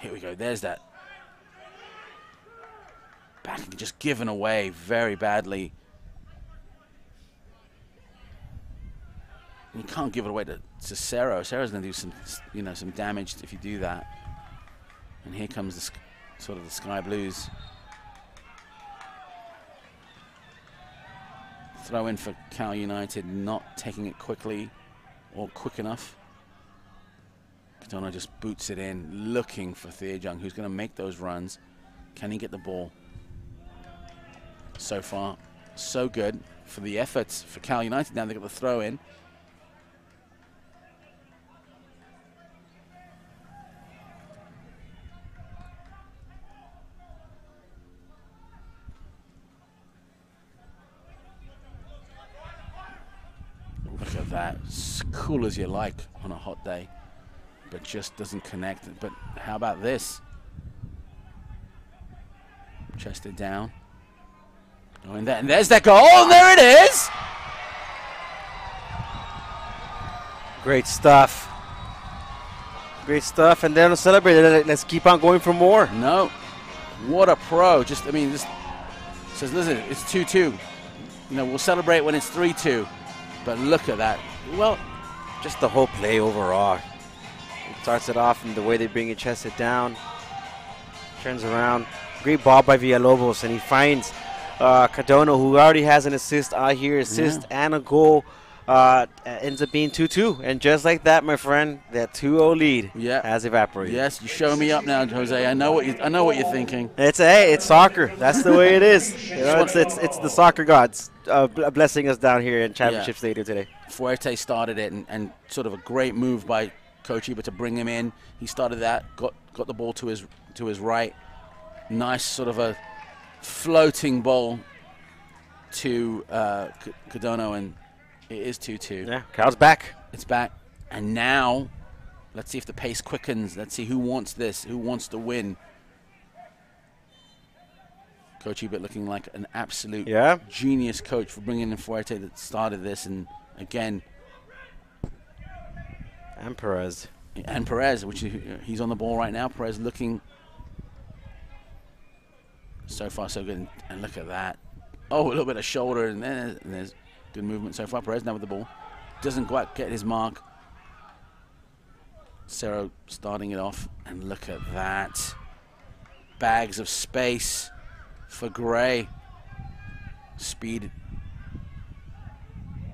here we go. There's that. Back just given away very badly. You can't give it away to, to Cerro. Cerro's going to do some, you know, some damage if you do that. And here comes the sort of the Sky Blues. Throw in for Cal United, not taking it quickly or quick enough. Cardona just boots it in, looking for Thea Jung, who's going to make those runs. Can he get the ball? So far, so good for the efforts for Cal United. Now they've got the throw in. That. As cool as you like on a hot day, but just doesn't connect. But how about this? Chested down. Oh, and, that, and there's that goal. And there it is. Great stuff. Great stuff, and then celebrate. it. Let's keep on going for more. No. What a pro. Just, I mean, just says, listen, it's 2 2. You know, we'll celebrate when it's 3 2. But look at that. Well, Just the whole play overall. It starts it off and the way they bring it, chest it down, turns around. Great ball by Villalobos, and he finds uh, Cardona, who already has an assist out here, assist and a goal. Uh, ends up being 2 2. And just like that, my friend, that 2 0 lead Yeah. has evaporated. yes, you show me up now, Jose. I know what you, I know what you're thinking. It's hey, it's soccer. That's the way it is. You know, it's, it's it's the soccer gods uh, blessing us down here in Championship Yeah. Stadium today. Fuerte started it, and, and sort of a great move by Coach Ebert to bring him in. He started that, got got the ball to his to his right. Nice sort of a floating ball to uh, C- and it is 2-2. Yeah, crowd's back. It's back, and now let's see if the pace quickens. Let's see who wants this, who wants to win. Coach Ebert looking like an absolute Yeah. genius coach for bringing in Fuerte that started this, and again, And Perez. and Perez, which he's on the ball right now. Perez looking so far so good, and look at that. Oh, a little bit of shoulder, and then and there's good movement so far. Perez now with the ball, doesn't quite get his mark. Cerro starting it off, and look at that. Bags of space for Gray. Speed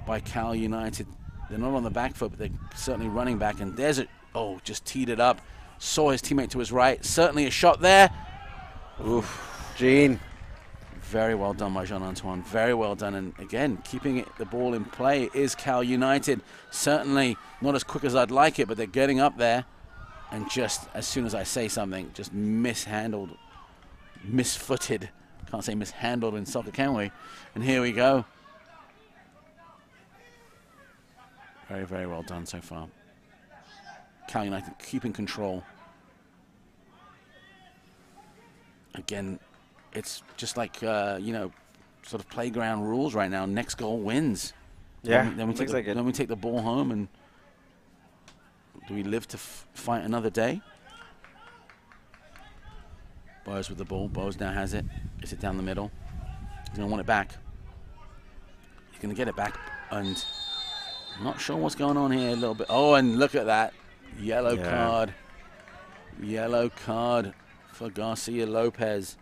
by Cal United. They're not on the back foot, but they're certainly running back. And there's it. Oh, just teed it up. Saw his teammate to his right. Certainly a shot there. Oof. Gene. Very well done by Jean Antoine. Very well done. And again, keeping it, the ball in play is Cal United. Certainly not as quick as I'd like it, but they're getting up there. And just as soon as I say something, just mishandled, misfooted. Can't say mishandled in soccer, can we? And here we go. Very, very well done so far. Cal United keeping control. Again, it's just like uh, you know, sort of playground rules right now. Next goal wins. Yeah, Then we, then we take the, like then we take the ball home, and do we live to f- fight another day? Bowes with the ball. Bowes now has it. Gets it down the middle. He's gonna want it back. He's gonna get it back, and I'm not sure what's going on here a little bit. Oh, and look at that yellow Yeah. card. Yellow card for Garcia Lopez.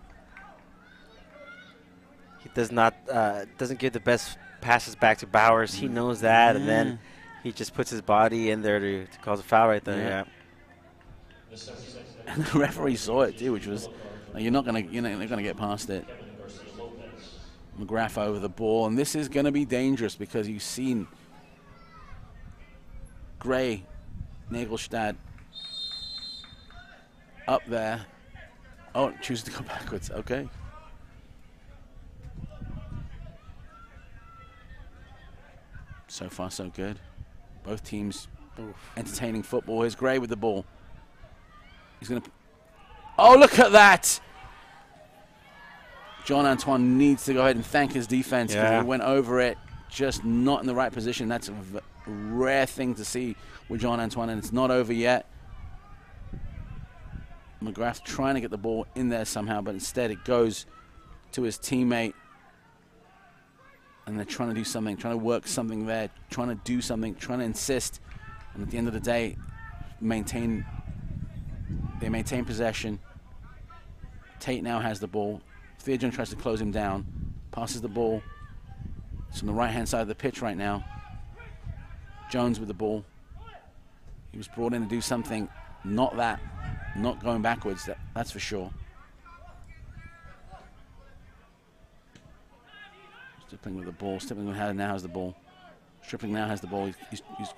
He does not uh, doesn't give the best passes back to Bowers. He knows that, and then he just puts his body in there to, to cause a foul right there. Yeah. Yeah. And the referee saw it too, which was you're not gonna you're not gonna get past it. McGrath over the ball, and this is gonna be dangerous because you've seen Gray, Naglestad up there. Oh, chooses to go backwards. Okay. So far, so good. Both teams entertaining football. Here's Gray with the ball. He's going to. Oh, look at that! John Antoine needs to go ahead and thank his defense because Yeah. he went over it, just not in the right position. That's a v- rare thing to see with John Antoine, and it's not over yet. McGrath trying to get the ball in there somehow, but instead it goes to his teammate. And they're trying to do something, trying to work something there, trying to do something, trying to insist. And at the end of the day, maintain they maintain possession. Tate now has the ball. Theogen tries to close him down. Passes the ball. It's on the right hand side of the pitch right now. Jones with the ball. He was brought in to do something, not that, not going backwards, that, that's for sure. Stripling with the ball. Stripling now has the ball. Stripling now has the ball. He's, he's,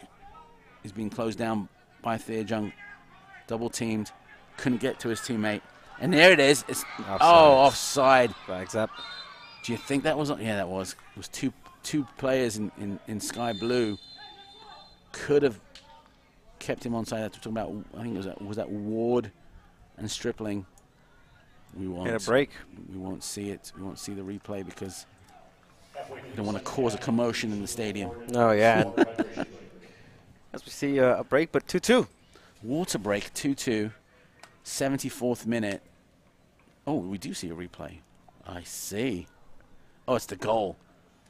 he's, being closed down by Theojung. Double teamed. Couldn't get to his teammate. And there it is. It's Offside. oh offside. Flags up. Do you think that was? Yeah, that was. It was two two players in, in, in sky blue. Could have kept him onside. That's talking about. I think it was that, was that Ward and Stripling. We won't. Get a break. We won't see it. We won't see the replay because we don't want to cause a commotion in the stadium. Oh yeah. As we see uh, a break, but two-two. Water break 2 2, 74th minute Oh, we do see a replay. I see. Oh, it's the goal.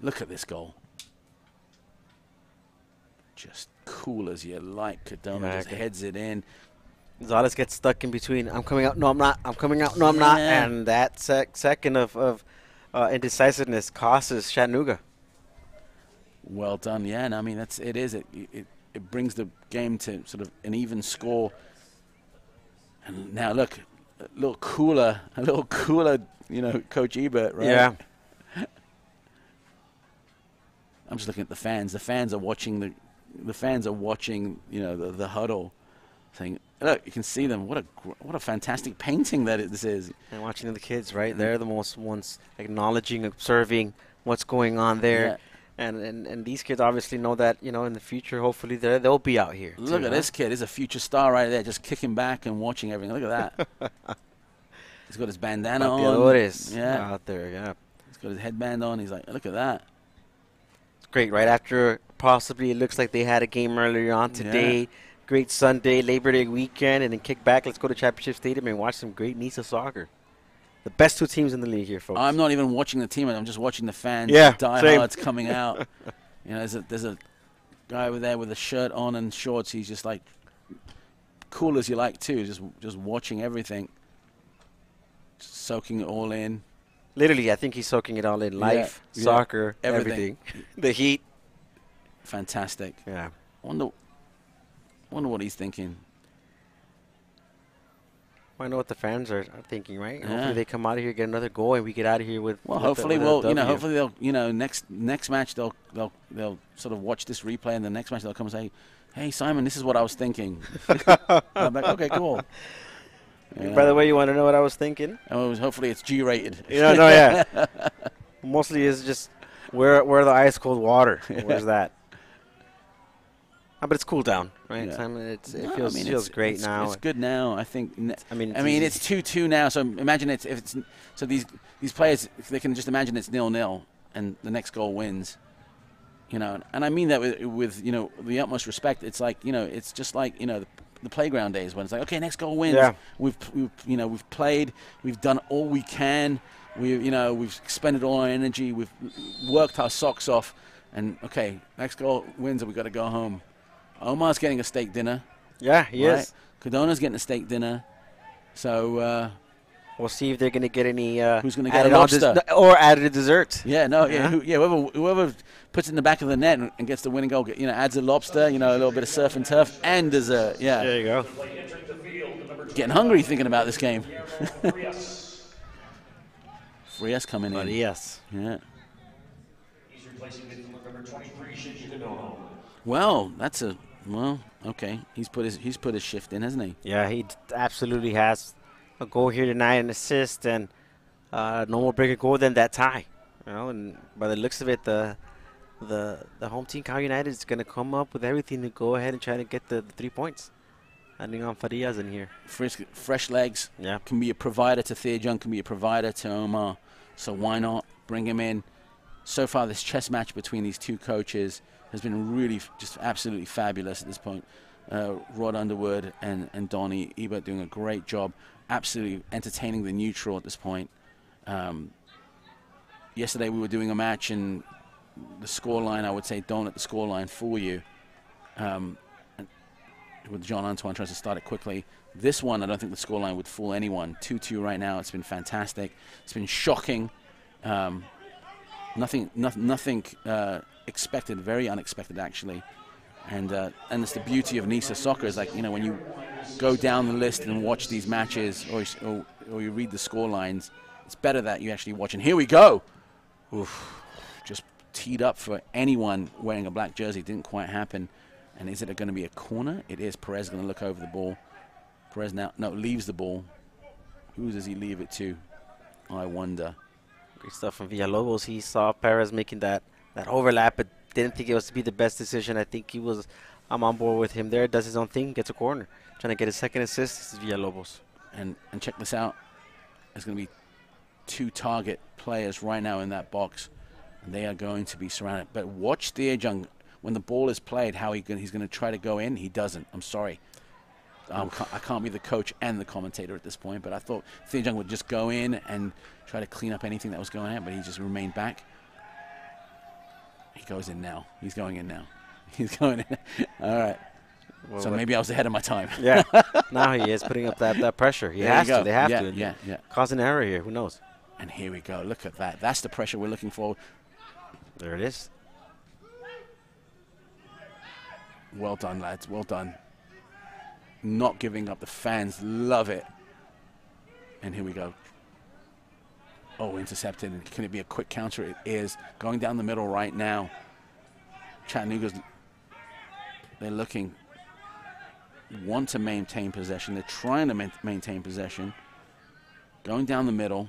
Look at this goal. Just cool as you like. Cardona Yeah, just heads it in. Gonzalez gets stuck in between. I'm coming out. No, I'm not. I'm coming out. No, I'm not. And that sec- second of, of uh, indecisiveness costs Chattanooga. Well done, yeah. And I mean, that's it. Is it? It it brings the game to sort of an even score. And now look, a little cooler, a little cooler. You know, Coach Ebert, right? Yeah. I'm just looking at the fans. The fans are watching the, the fans are watching. You know, the, the huddle, saying, "Look, you can see them. What a what a fantastic painting that it, this is." And watching the kids, right? They're the most ones acknowledging, observing what's going on there. Yeah. And, and and these kids obviously know that you know in the future, hopefully they they'll be out here. Look too, at huh? this kid. He's a future star right there, just kicking back and watching everything. Look at that. He's got his bandana on. Yeah. out there. Yeah, He's got his headband on. He's like, look at that. it's great. Right after possibly it looks like they had a game earlier on Yeah. today. Great Sunday, Labor Day weekend, and then kick back. Let's go to Championship Stadium and watch some great Nisa soccer. The best two teams in the league here, folks. I'm not even watching the team. I'm just watching the fans. Yeah, diehards coming out. you know, there's a there's a guy over there with a shirt on and shorts. He's just like cool as you like too. Just just watching everything, just soaking it all in. Literally, I think he's soaking it all in. Life, yeah, soccer, everything. everything. the heat. Fantastic. Yeah. Wonder wonder what he's thinking. I know what the fans are, thinking, right? Yeah. Hopefully they come out of here, get another goal, and we get out of here with. Well, with hopefully with we'll you know hopefully they'll you know next next match they'll they'll they'll sort of watch this replay and the next match they'll come and say, "Hey Simon, this is what I was thinking." I'm like, "Okay, cool." You By the way, you want to know what I was thinking? Oh, was- hopefully it's G-rated. You know, no, yeah. Mostly is just where where the ice cold water. Where's that? Ah, but it's cooled down, right? Yeah. Simon, it's, it No, I feels mean, feels it's- great it's- now. It's good now. I think. I mean, I mean, it's two-two now. So imagine it's if it's so these these players they can just imagine it's nil-nil and the next goal wins. You know, and I mean that with, with you know the utmost respect. It's like you know, it's just like you know the, the playground days when it's like, okay, next goal wins. Yeah. We've, we've you know we've played, we've done all we can. We you know we've expended all our energy. We've worked our socks off, and okay, next goal wins, and we've got to go home. Omar's getting a steak dinner. yeah, he right? is. Cardona's getting a steak dinner. So uh, We'll see if they're gonna get any. Uh, Who's gonna get added a on des- lobster? or added dessert? yeah, no, yeah, Yeah. who, yeah. Whoever whoever puts it in the back of the net and, and gets the winning goal, you know, adds a lobster, you know, a little bit of surf and turf and dessert. Yeah, There you go. Entering the field, number getting hungry thinking about this game. Frias. Frias coming in. yes, Yeah. He's replacing midfielder number 23, Well, that's a well. Okay, he's put his he's put his shift in, hasn't he? yeah, he absolutely has a goal here tonight, an assist, and uh, no more bigger goal than that tie. You know, and by the looks of it, the the the home team, Cal United, is gonna come up with everything to go ahead and try to get the, the three points. Adding on Farias in here. Fresh, fresh legs Yeah. can be a provider to Thea Jung, can be a provider to Omar. So why not bring him in? So far, this chess match between these two coaches has been really just absolutely fabulous at this point. Uh, Rod Underwood and, and Donnie Ebert doing a great job, absolutely entertaining the neutral at this point. Um, yesterday, we were doing a match, and the scoreline, I would say, don't let the scoreline fool you. Um, with John Antoine tries to start it quickly. This one, I don't think the scoreline would fool anyone. 2 2 right now. It's been fantastic. It's been shocking. Um, nothing nothing, nothing uh, expected, very unexpected, actually. And, uh, and it's the beauty of Nisa soccer is like, you know, when you go down the list and watch these matches or, you or, or you read the score lines, it's better that you actually watch. And here we go. Oof. Just teed up for anyone wearing a black jersey. Didn't quite happen. And is it going to be a corner? It is. Perez going to look over the ball. Perez now no leaves the ball. Who does he leave it to? I wonder. Great stuff from Villalobos. He saw Perez making that, that overlap, but didn't think it was to be the best decision. I think he was. I'm on board with him there. Does his own thing, gets a corner. Trying to get his second assist. This is Villalobos. And and check this out. There's going to be two target players right now in that box, and they are going to be surrounded. But watch the Jung when the ball is played. How he gonna, he's going to try to go in. He doesn't. I'm sorry. Um, ca- I can't be the coach and the commentator at this point, but I thought Thea Jung would just go in and try to clean up anything that was going on, but he just remained back. He goes in now. He's going in now. He's going in. All right. Well, so maybe I was ahead of my time. yeah. now he is putting up that, that pressure. He There has to. They have yeah, to. Yeah, yeah. Cause an error here. Who knows? And here we go. Look at that. That's the pressure we're looking for. There it is. Well done, lads. Well done. Not giving up. The fans love it. And here we go. Oh, intercepted. Can it be a quick counter? It is. Going down the middle right now. Chattanooga's. They're looking. Want to maintain possession. They're trying to main- maintain possession. Going down the middle.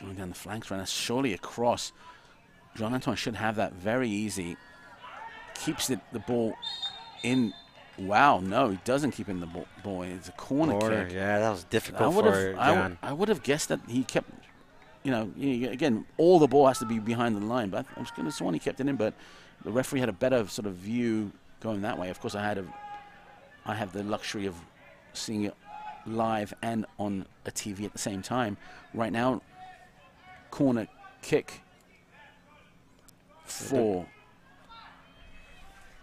Going down the flanks right now. Surely across. Jean Antoine should have that very easy. Keeps it, the ball in. Wow, no, he doesn't keep in the ball. ball. It's a corner, Corner. kick. Yeah, that was I difficult would for. John. I would have guessed that he kept. You know, again, all the ball has to be behind the line. But I was going to sworn he kept it in. But the referee had a better sort of view going that way. Of course, I had a. I have the luxury of seeing it live and on a TV at the same time. Right now, corner kick for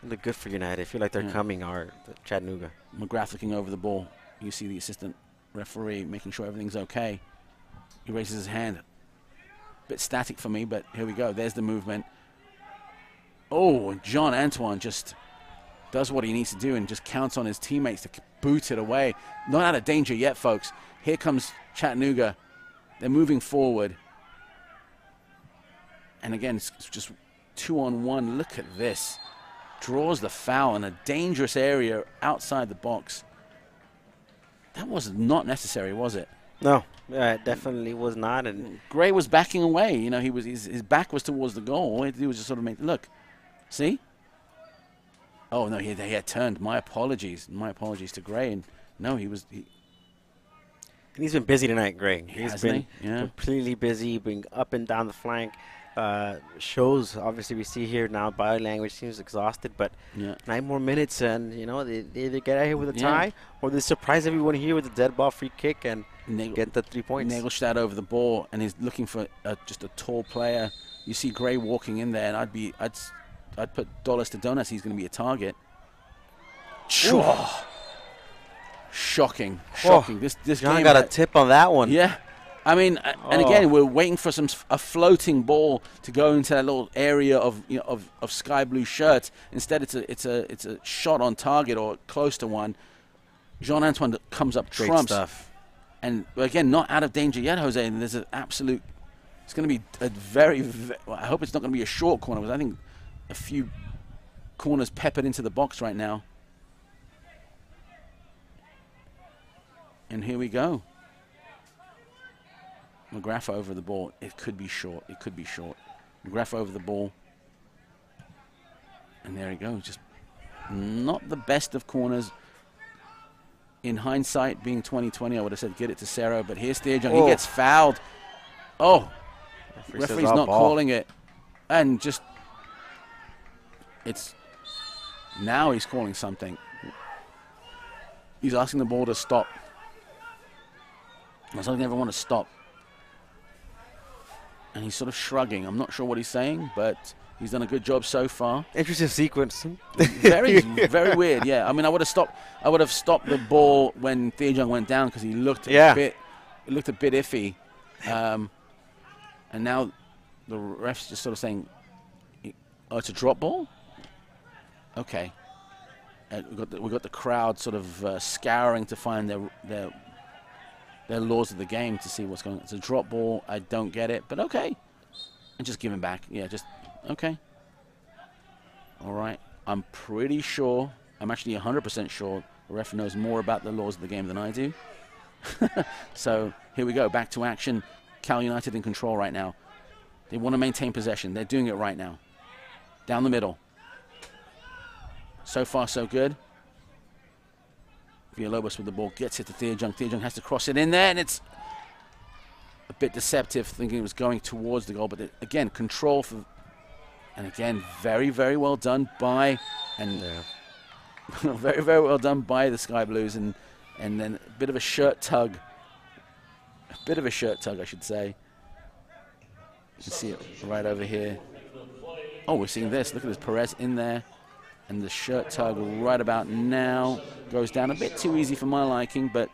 Look good for United. I feel like they're Yeah. coming. Are Chattanooga? McGrath looking over the ball. You see the assistant referee making sure everything's okay. He raises his hand. Bit static for me, but here we go. There's the movement. Oh, Jean Antoine just does what he needs to do and just counts on his teammates to boot it away. Not out of danger yet, folks. Here comes Chattanooga. They're moving forward. And again, it's it's just two on one. Look at this draws the foul in a dangerous area outside the box. That was not necessary, was it? No, yeah, it definitely was not. And Gray was backing away. You know, he was his, his back was towards the goal. All he had to was just sort of make look. See? Oh no, he had, he had turned. My apologies. My apologies to Gray. And no, he was. He, And he's been busy tonight, Greg. He's been he? Yeah. completely busy, being up and down the flank. Uh, shows obviously we see here now body language seems exhausted, but yeah. nine more minutes and you know they, they either get out here with a Yeah. tie or they surprise everyone here with a dead ball free kick and Nagel- get the three points. Naglestad over the ball, and he's looking for uh, just a tall player. You see Gray walking in there, and I'd be, I'd, I'd put dollars to donuts. He's going to be a target. Shocking, shocking. This this John game got a tip on that one. yeah. I mean, a- and Oh. again, we're waiting for some a floating ball to go into that little area of you know, of, of sky blue shirts. Instead, it's a it's a it's a shot on target or close to one. Jean Antoine comes up Great trumps stuff. and again, not out of danger yet, Jose. And there's an absolute. It's going to be a very. ve- well, I hope it's not going to be a short corner because I think a few corners peppered into the box right now. And here we go. McGrath over the ball. It could be short. It could be short. McGrath over the ball. And there he goes. Just not the best of corners in hindsight, being 2020, I would have said get it to Sarah, but here's. Oh. He gets fouled. Oh, Referee referee's ah, not ball. calling it. And just, it's, now he's calling something. He's asking the ball to stop. I don't ever want to stop. And he's sort of shrugging. I'm not sure what he's saying, but he's done a good job so far Interesting sequence. very, very weird. Yeah, I mean, I would have stopped. I would have stopped the ball when Theojung went down because he looked Yeah. a bit, it looked a bit iffy. Um, and now the refs just sort of saying, "Oh, it's a drop ball." Okay. Uh, we got the, we got the crowd sort of uh, scouring to find their their their laws of the game to see what's going. on. It's a drop ball. I don't get it, but okay. And just give him back. Yeah, just okay. All right. I'm pretty sure, I'm actually 100% sure the ref knows more about the laws of the game than I do. so here we go. Back to action. Cal United in control right now. They want to maintain possession. They're doing it right now. Down the middle. So far, so good. Villalobos with the ball gets it to Theojung. Theojung has to cross it in there, and it's a bit deceptive, thinking it was going towards the goal. But it- again, control for And again, very, very well done by, and Yeah. very, very well done by the Sky Blues, and and then a bit of a shirt tug, a bit of a shirt tug, I should say. You can see it right over here. Oh, we're seeing this. Look at this, Perez in there, and the shirt tug right about now goes down a bit too easy for my liking, but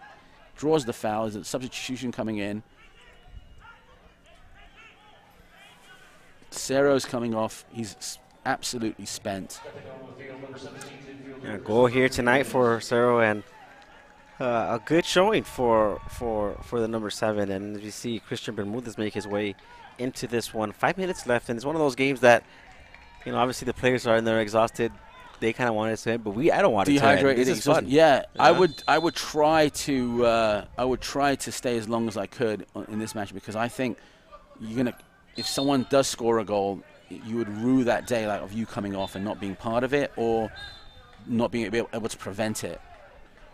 draws the foul. There's a substitution coming in. Cero's coming off. He's absolutely spent. Yeah, goal here tonight for Cerro and uh, a good showing for for for the number seven. And as you see, Christian Bermudez make his way into this one. Five minutes left, and it's one of those games that you know obviously the players are in there exhausted. They kind of want it to end, but we I don't want to end. dehydrated. This is fun. exhausted. Yeah, I would. I would try to. Uh, I would try to stay as long as I could in this match because I think you're gonna. If someone does score a goal, you would rue that day like of you coming off and not being part of it or not being able, able to prevent it.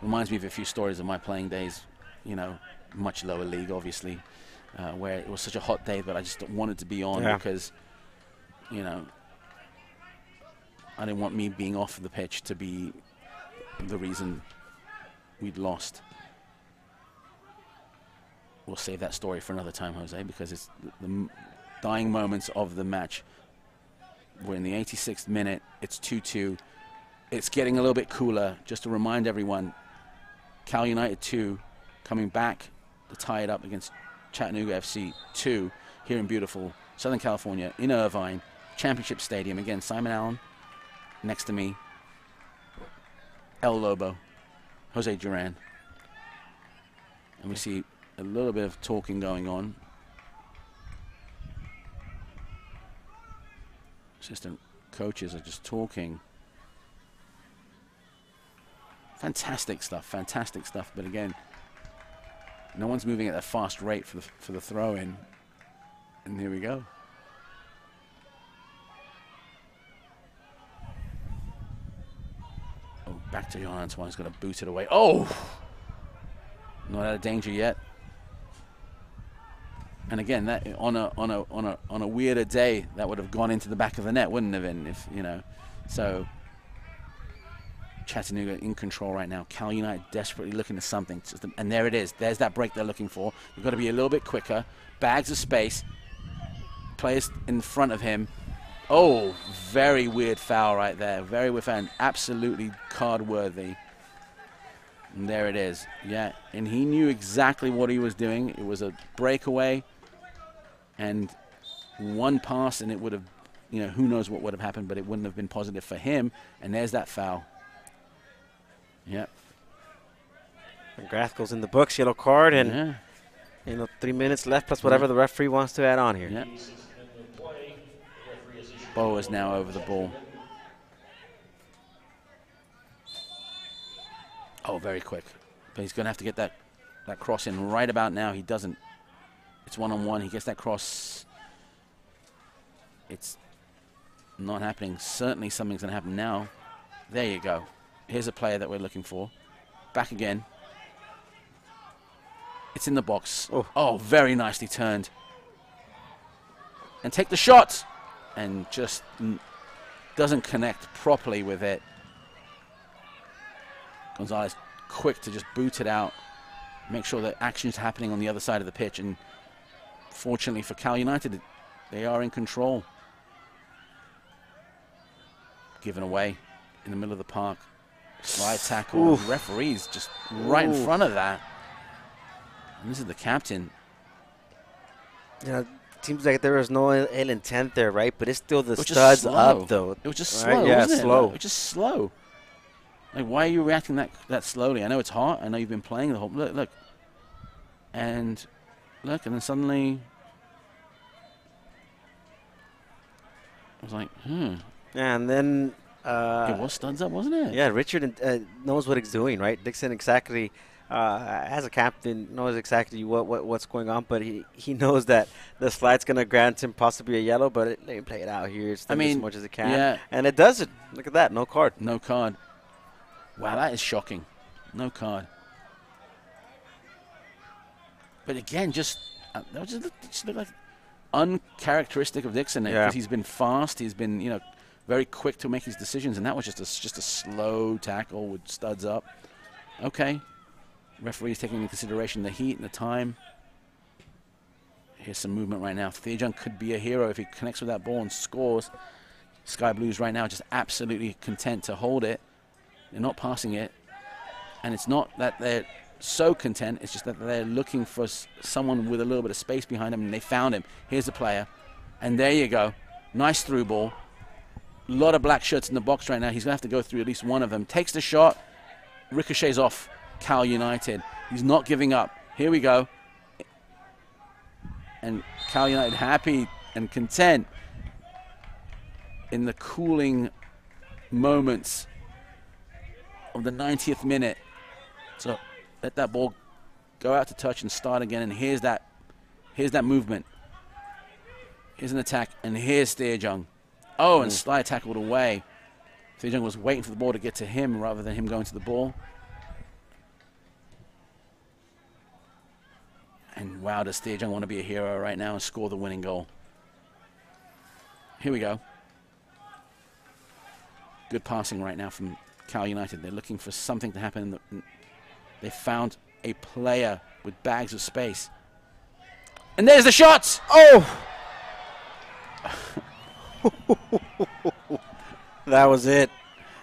Reminds me of a few stories of my playing days. You know, much lower league, obviously, uh, where it was such a hot day, but I just wanted to be on Yeah. because, you know, I didn't want me being off the pitch to be the reason we'd lost. We'll save that story for another time, Jose, because it's the, dying moments of the match. We're in the 86th minute. It's 2-2. It's getting a little bit cooler. Just to remind everyone, Cal United 2 coming back to tie it up against Chattanooga FC 2 here in beautiful Southern California in Irvine Championship Stadium. Again, Simon Allen next to me, El Lobo, Jose Duran. And we see a little bit of talking going on. Assistant coaches are just talking. Fantastic stuff, fantastic stuff. But again, no one's moving at a fast rate for the, for the throw in. And here we go. Back to Jean Antoine. He's going to boot it away. Oh! Not out of danger yet. And again, that on a on a on a on a weirder day, that would have gone into the back of the net, wouldn't have been if you know. So Chattanooga in control right now. Cal United desperately looking for something, and there it is. There's that break they're looking for. You've got to be a little bit quicker. Bags of space. Players in front of him. Oh, very weird foul right there. Very weird foul. Absolutely card worthy. And there it is. Yeah, and he knew exactly what he was doing. It was a breakaway, and one pass, and it would have, you know, who knows what would have happened, but it wouldn't have been positive for him. And there's that foul. Yep. McGrath goes in the books, yellow card, and yeah. you know three minutes left plus whatever the referee wants to add on here. Yeah. In the play, the referee has issued Bo is now over the ball. Oh, very quick. But he's going to have to get that, that cross in right about now. He doesn't. It's one on one. He gets that cross. It's not happening. Certainly something's going to happen now. There you go. Here's a player that we're looking for. Back again. It's in the box. Oh. oh very nicely turned. And take the shot. And just n- doesn't connect properly with it. Gonzalez quick to just boot it out, make sure that action is happening on the other side of the pitch. And fortunately for Cal United, they are in control. Given away in the middle of the park. Slide tackle. Oof. Referees just right in front of that. And this is the captain. You know, seems like there was no ill intent there, right? But it's still the It studs up, though. It was just Right? slow, Yeah, wasn't it? slow. It was just slow. Like, why are you reacting that that slowly? I know it's hot. I know you've been playing the whole. Look, look, and look, and then suddenly, I was like, hmm, Yeah, And then, uh, it was studs up, wasn't it? yeah, Richard uh, knows what he's doing, right? Dixon exactly, uh, as a captain, knows exactly what, what what's going on, but he, he knows that the slide's going to grant him possibly a yellow, but it, let him play it out here. It's I as much as it can. yeah. And it does it. Look at that. No card. No card. Wow, that is shocking. No card. But again, just uh, that was just, look- just looked like uncharacteristic of Dixon because Yeah. he's been fast. He's been you know very quick to make his decisions, and that was just a just a slow tackle with studs up. Okay, referee's taking into consideration the heat and the time. Here's some movement right now. Theojung could be a hero if he connects with that ball and scores. Sky Blues right now just absolutely content to hold it. They're not passing it. And it's not that they're so content, it's just that they're looking for someone with a little bit of space behind them, and they found him. Here's the player. And there you go. Nice through ball. A lot of black shirts in the box right now. He's going to have to go through at least one of them. Takes the shot. Ricochets off Cal United. He's not giving up. Here we go. And Cal United happy and content in the cooling moments of the 90th minute. So let that ball go out to touch and start again. And here's that, here's that movement. Here's an attack, and here's Theojung. Oh, and mm. slide tackled away. Theojung was waiting for the ball to get to him rather than him going to the ball. And wow, the stage, I want to be a hero right now and score the winning goal? Here we go. Good passing right now from Cal United. They're looking for something to happen. The, they found a player with bags of space. And there's the shots! Oh! that was it.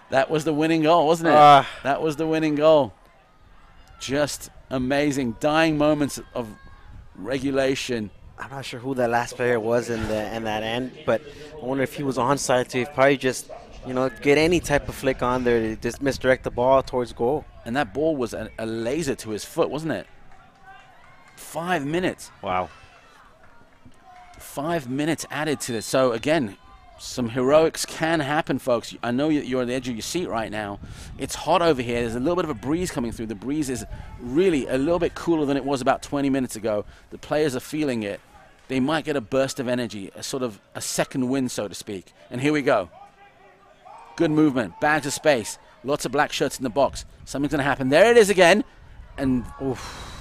That was the winning goal, wasn't it? Ah. that was the winning goal. Just amazing. Dying moments of regulation. I'm not sure who that last player was in the in that end, but I wonder if he was onside to probably just, you know, get any type of flick on there to just misdirect the ball towards goal. And that ball was a, a laser to his foot, wasn't it? Five minutes. Wow. Five minutes added to this. So, again, some heroics can happen, folks. I know you're on the edge of your seat right now. It's hot over here. There's a little bit of a breeze coming through. The breeze is really a little bit cooler than it was about 20 minutes ago. The players are feeling it. They might get a burst of energy, a sort of a second wind, so to speak. And here we go. Good movement, bags of space, lots of black shirts in the box. Something's going to happen. There it is again. And oof,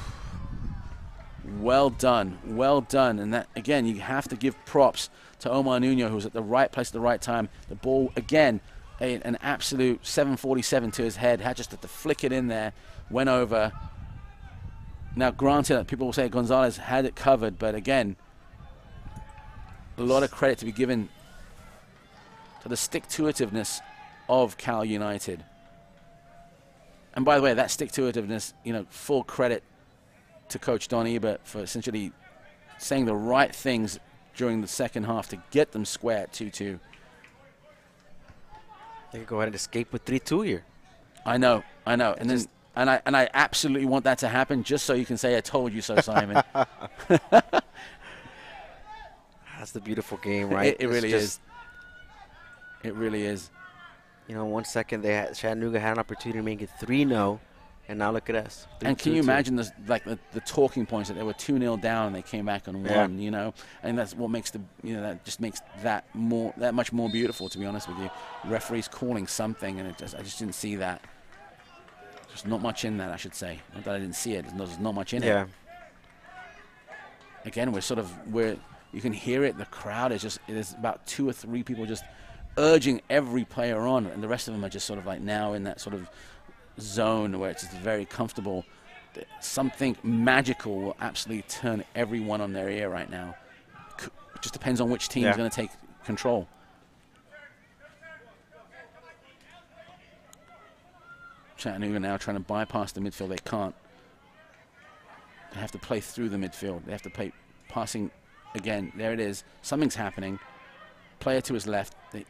well done, well done. And that again, you have to give props to Omar Nuno, who was at the right place at the right time. The ball again, a, an absolute 747 to his head. Had just had to flick it in there, went over. Now, granted, people will say Gonzalez had it covered, but again, a lot of credit to be given to the stick-to-itiveness of Cal United. And by the way, that stick-to-itiveness, you know, full credit to Coach Don Ebert for essentially saying the right things during the second half to get them square at 2-2. They could go ahead and escape with 3-2 here. I know, I know, and then and I and I absolutely want that to happen just so you can say I told you so, Simon. That's the beautiful game, right? it, it really is. It really is. You know, one second they had Chattanooga had an opportunity to make it 3-0, and now look at us. And can you 3-2-2. imagine this, like the, the talking points that they were two 0 down and they came back and Yeah. won? You know, and that's what makes the you know that just makes that more that much more beautiful. To be honest with you, referees calling something, and it just I just didn't see that. There's not much in that, I should say. Not that I didn't see it. There's not much in it. Yeah. again, we're sort of we're you can hear it. The crowd is just there's about two or three people just urging every player on, and the rest of them are just sort of like now in that sort of zone where it's just very comfortable. Something magical will absolutely turn everyone on their ear right now. C- just depends on which team is going to take control. Chattanooga now trying to bypass the midfield. They can't. They have to play through the midfield. They have to play passing again. There it is. Something's happening. Player to his left. They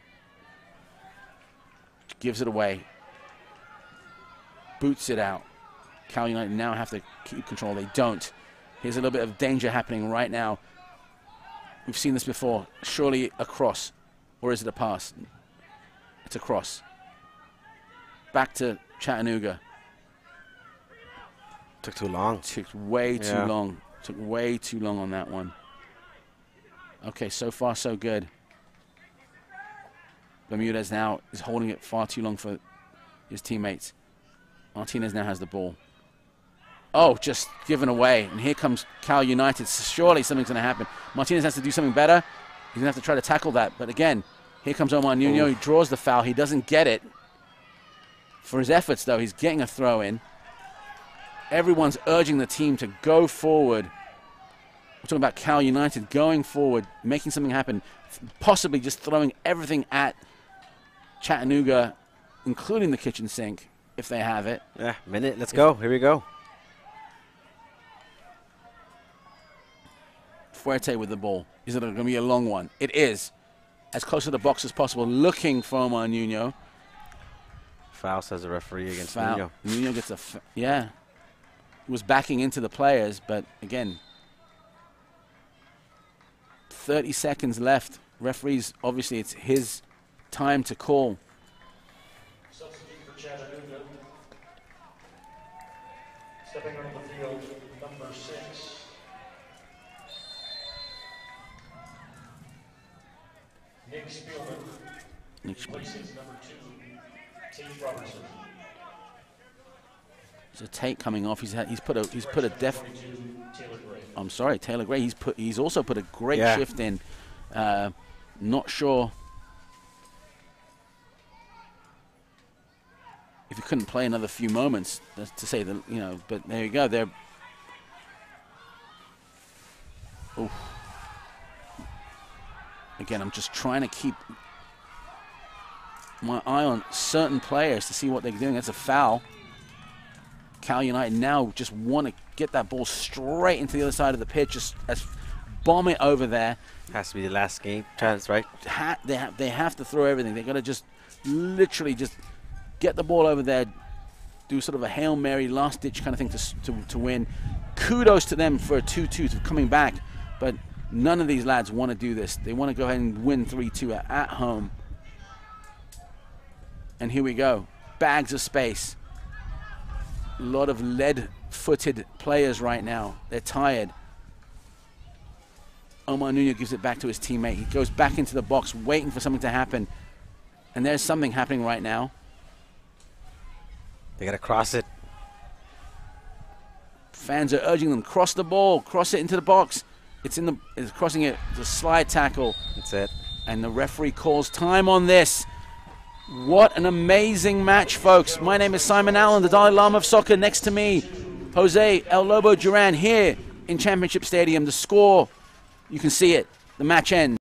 gives it away. Boots it out. Cal United now have to keep control. They don't. Here's a little bit of danger happening right now. We've seen this before. Surely a cross. Or is it a pass? It's a cross. Back to Chattanooga. Took too long. Took way too Yeah. long. Took way too long on that one. Okay, so far so good. Bermudez now is holding it far too long for his teammates. Martinez now has the ball. Oh, just given away. And here comes Cal United. Surely something's going to happen. Martinez has to do something better. He's going to have to try to tackle that. But again, here comes Omar Nuno. Oh. He draws the foul. He doesn't get it. For his efforts, though, he's getting a throw in. Everyone's urging the team to go forward. We're talking about Cal United going forward, making something happen, possibly just throwing everything at Chattanooga, including the kitchen sink, if they have it. Yeah, minute. Let's go. Here we go. Fuerte with the ball. Is it going to be a long one? It is. As close to the box as possible, looking for Omar Nuno. Foul says the referee against Foul. Nuno. Nuno gets a f- yeah. Was backing into the players, but again, 30 seconds left. Referees, obviously, it's his time to call. Substitute for Chattanooga. Stepping onto the field, number six. Nick Spielman Nick Spielman. number two, Tate Robertson. There's a Tate coming off. He's had, he's put a he's put a def. Twenty-two, Taylor Gray. I'm sorry, Taylor Gray. He's put he's also put a great Yeah. shift in. Uh, not sure if he couldn't play another few moments to say that you know. But there you go. They're Oof. Again, I'm just trying to keep my eye on certain players to see what they're doing. That's a foul. Cal United now just want to get that ball straight into the other side of the pitch, just as bomb it over there. Has to be the last game chance, right? Ha- they, have, they have to throw everything. They've got to just literally just get the ball over there, do sort of a hail mary, last ditch kind of thing to to, to win. Kudos to them for a 2-2 to coming back, but none of these lads want to do this. They want to go ahead and win 3-2 at, at home. And here we go, bags of space. A lot of lead-footed players right now. They're tired. Omar Nuno gives it back to his teammate. He goes back into the box, waiting for something to happen. And there's something happening right now. They gotta cross it. Fans are urging them cross the ball, cross it into the box. It's in the, it's crossing it. It's a slide tackle, That's it. and the referee calls time on this. What an amazing match, folks! My name is Simon Allen, the Dalai Lama of soccer. Next to me, Jose El Lobo Duran here in Championship Stadium. The score, you can see it. The match ends.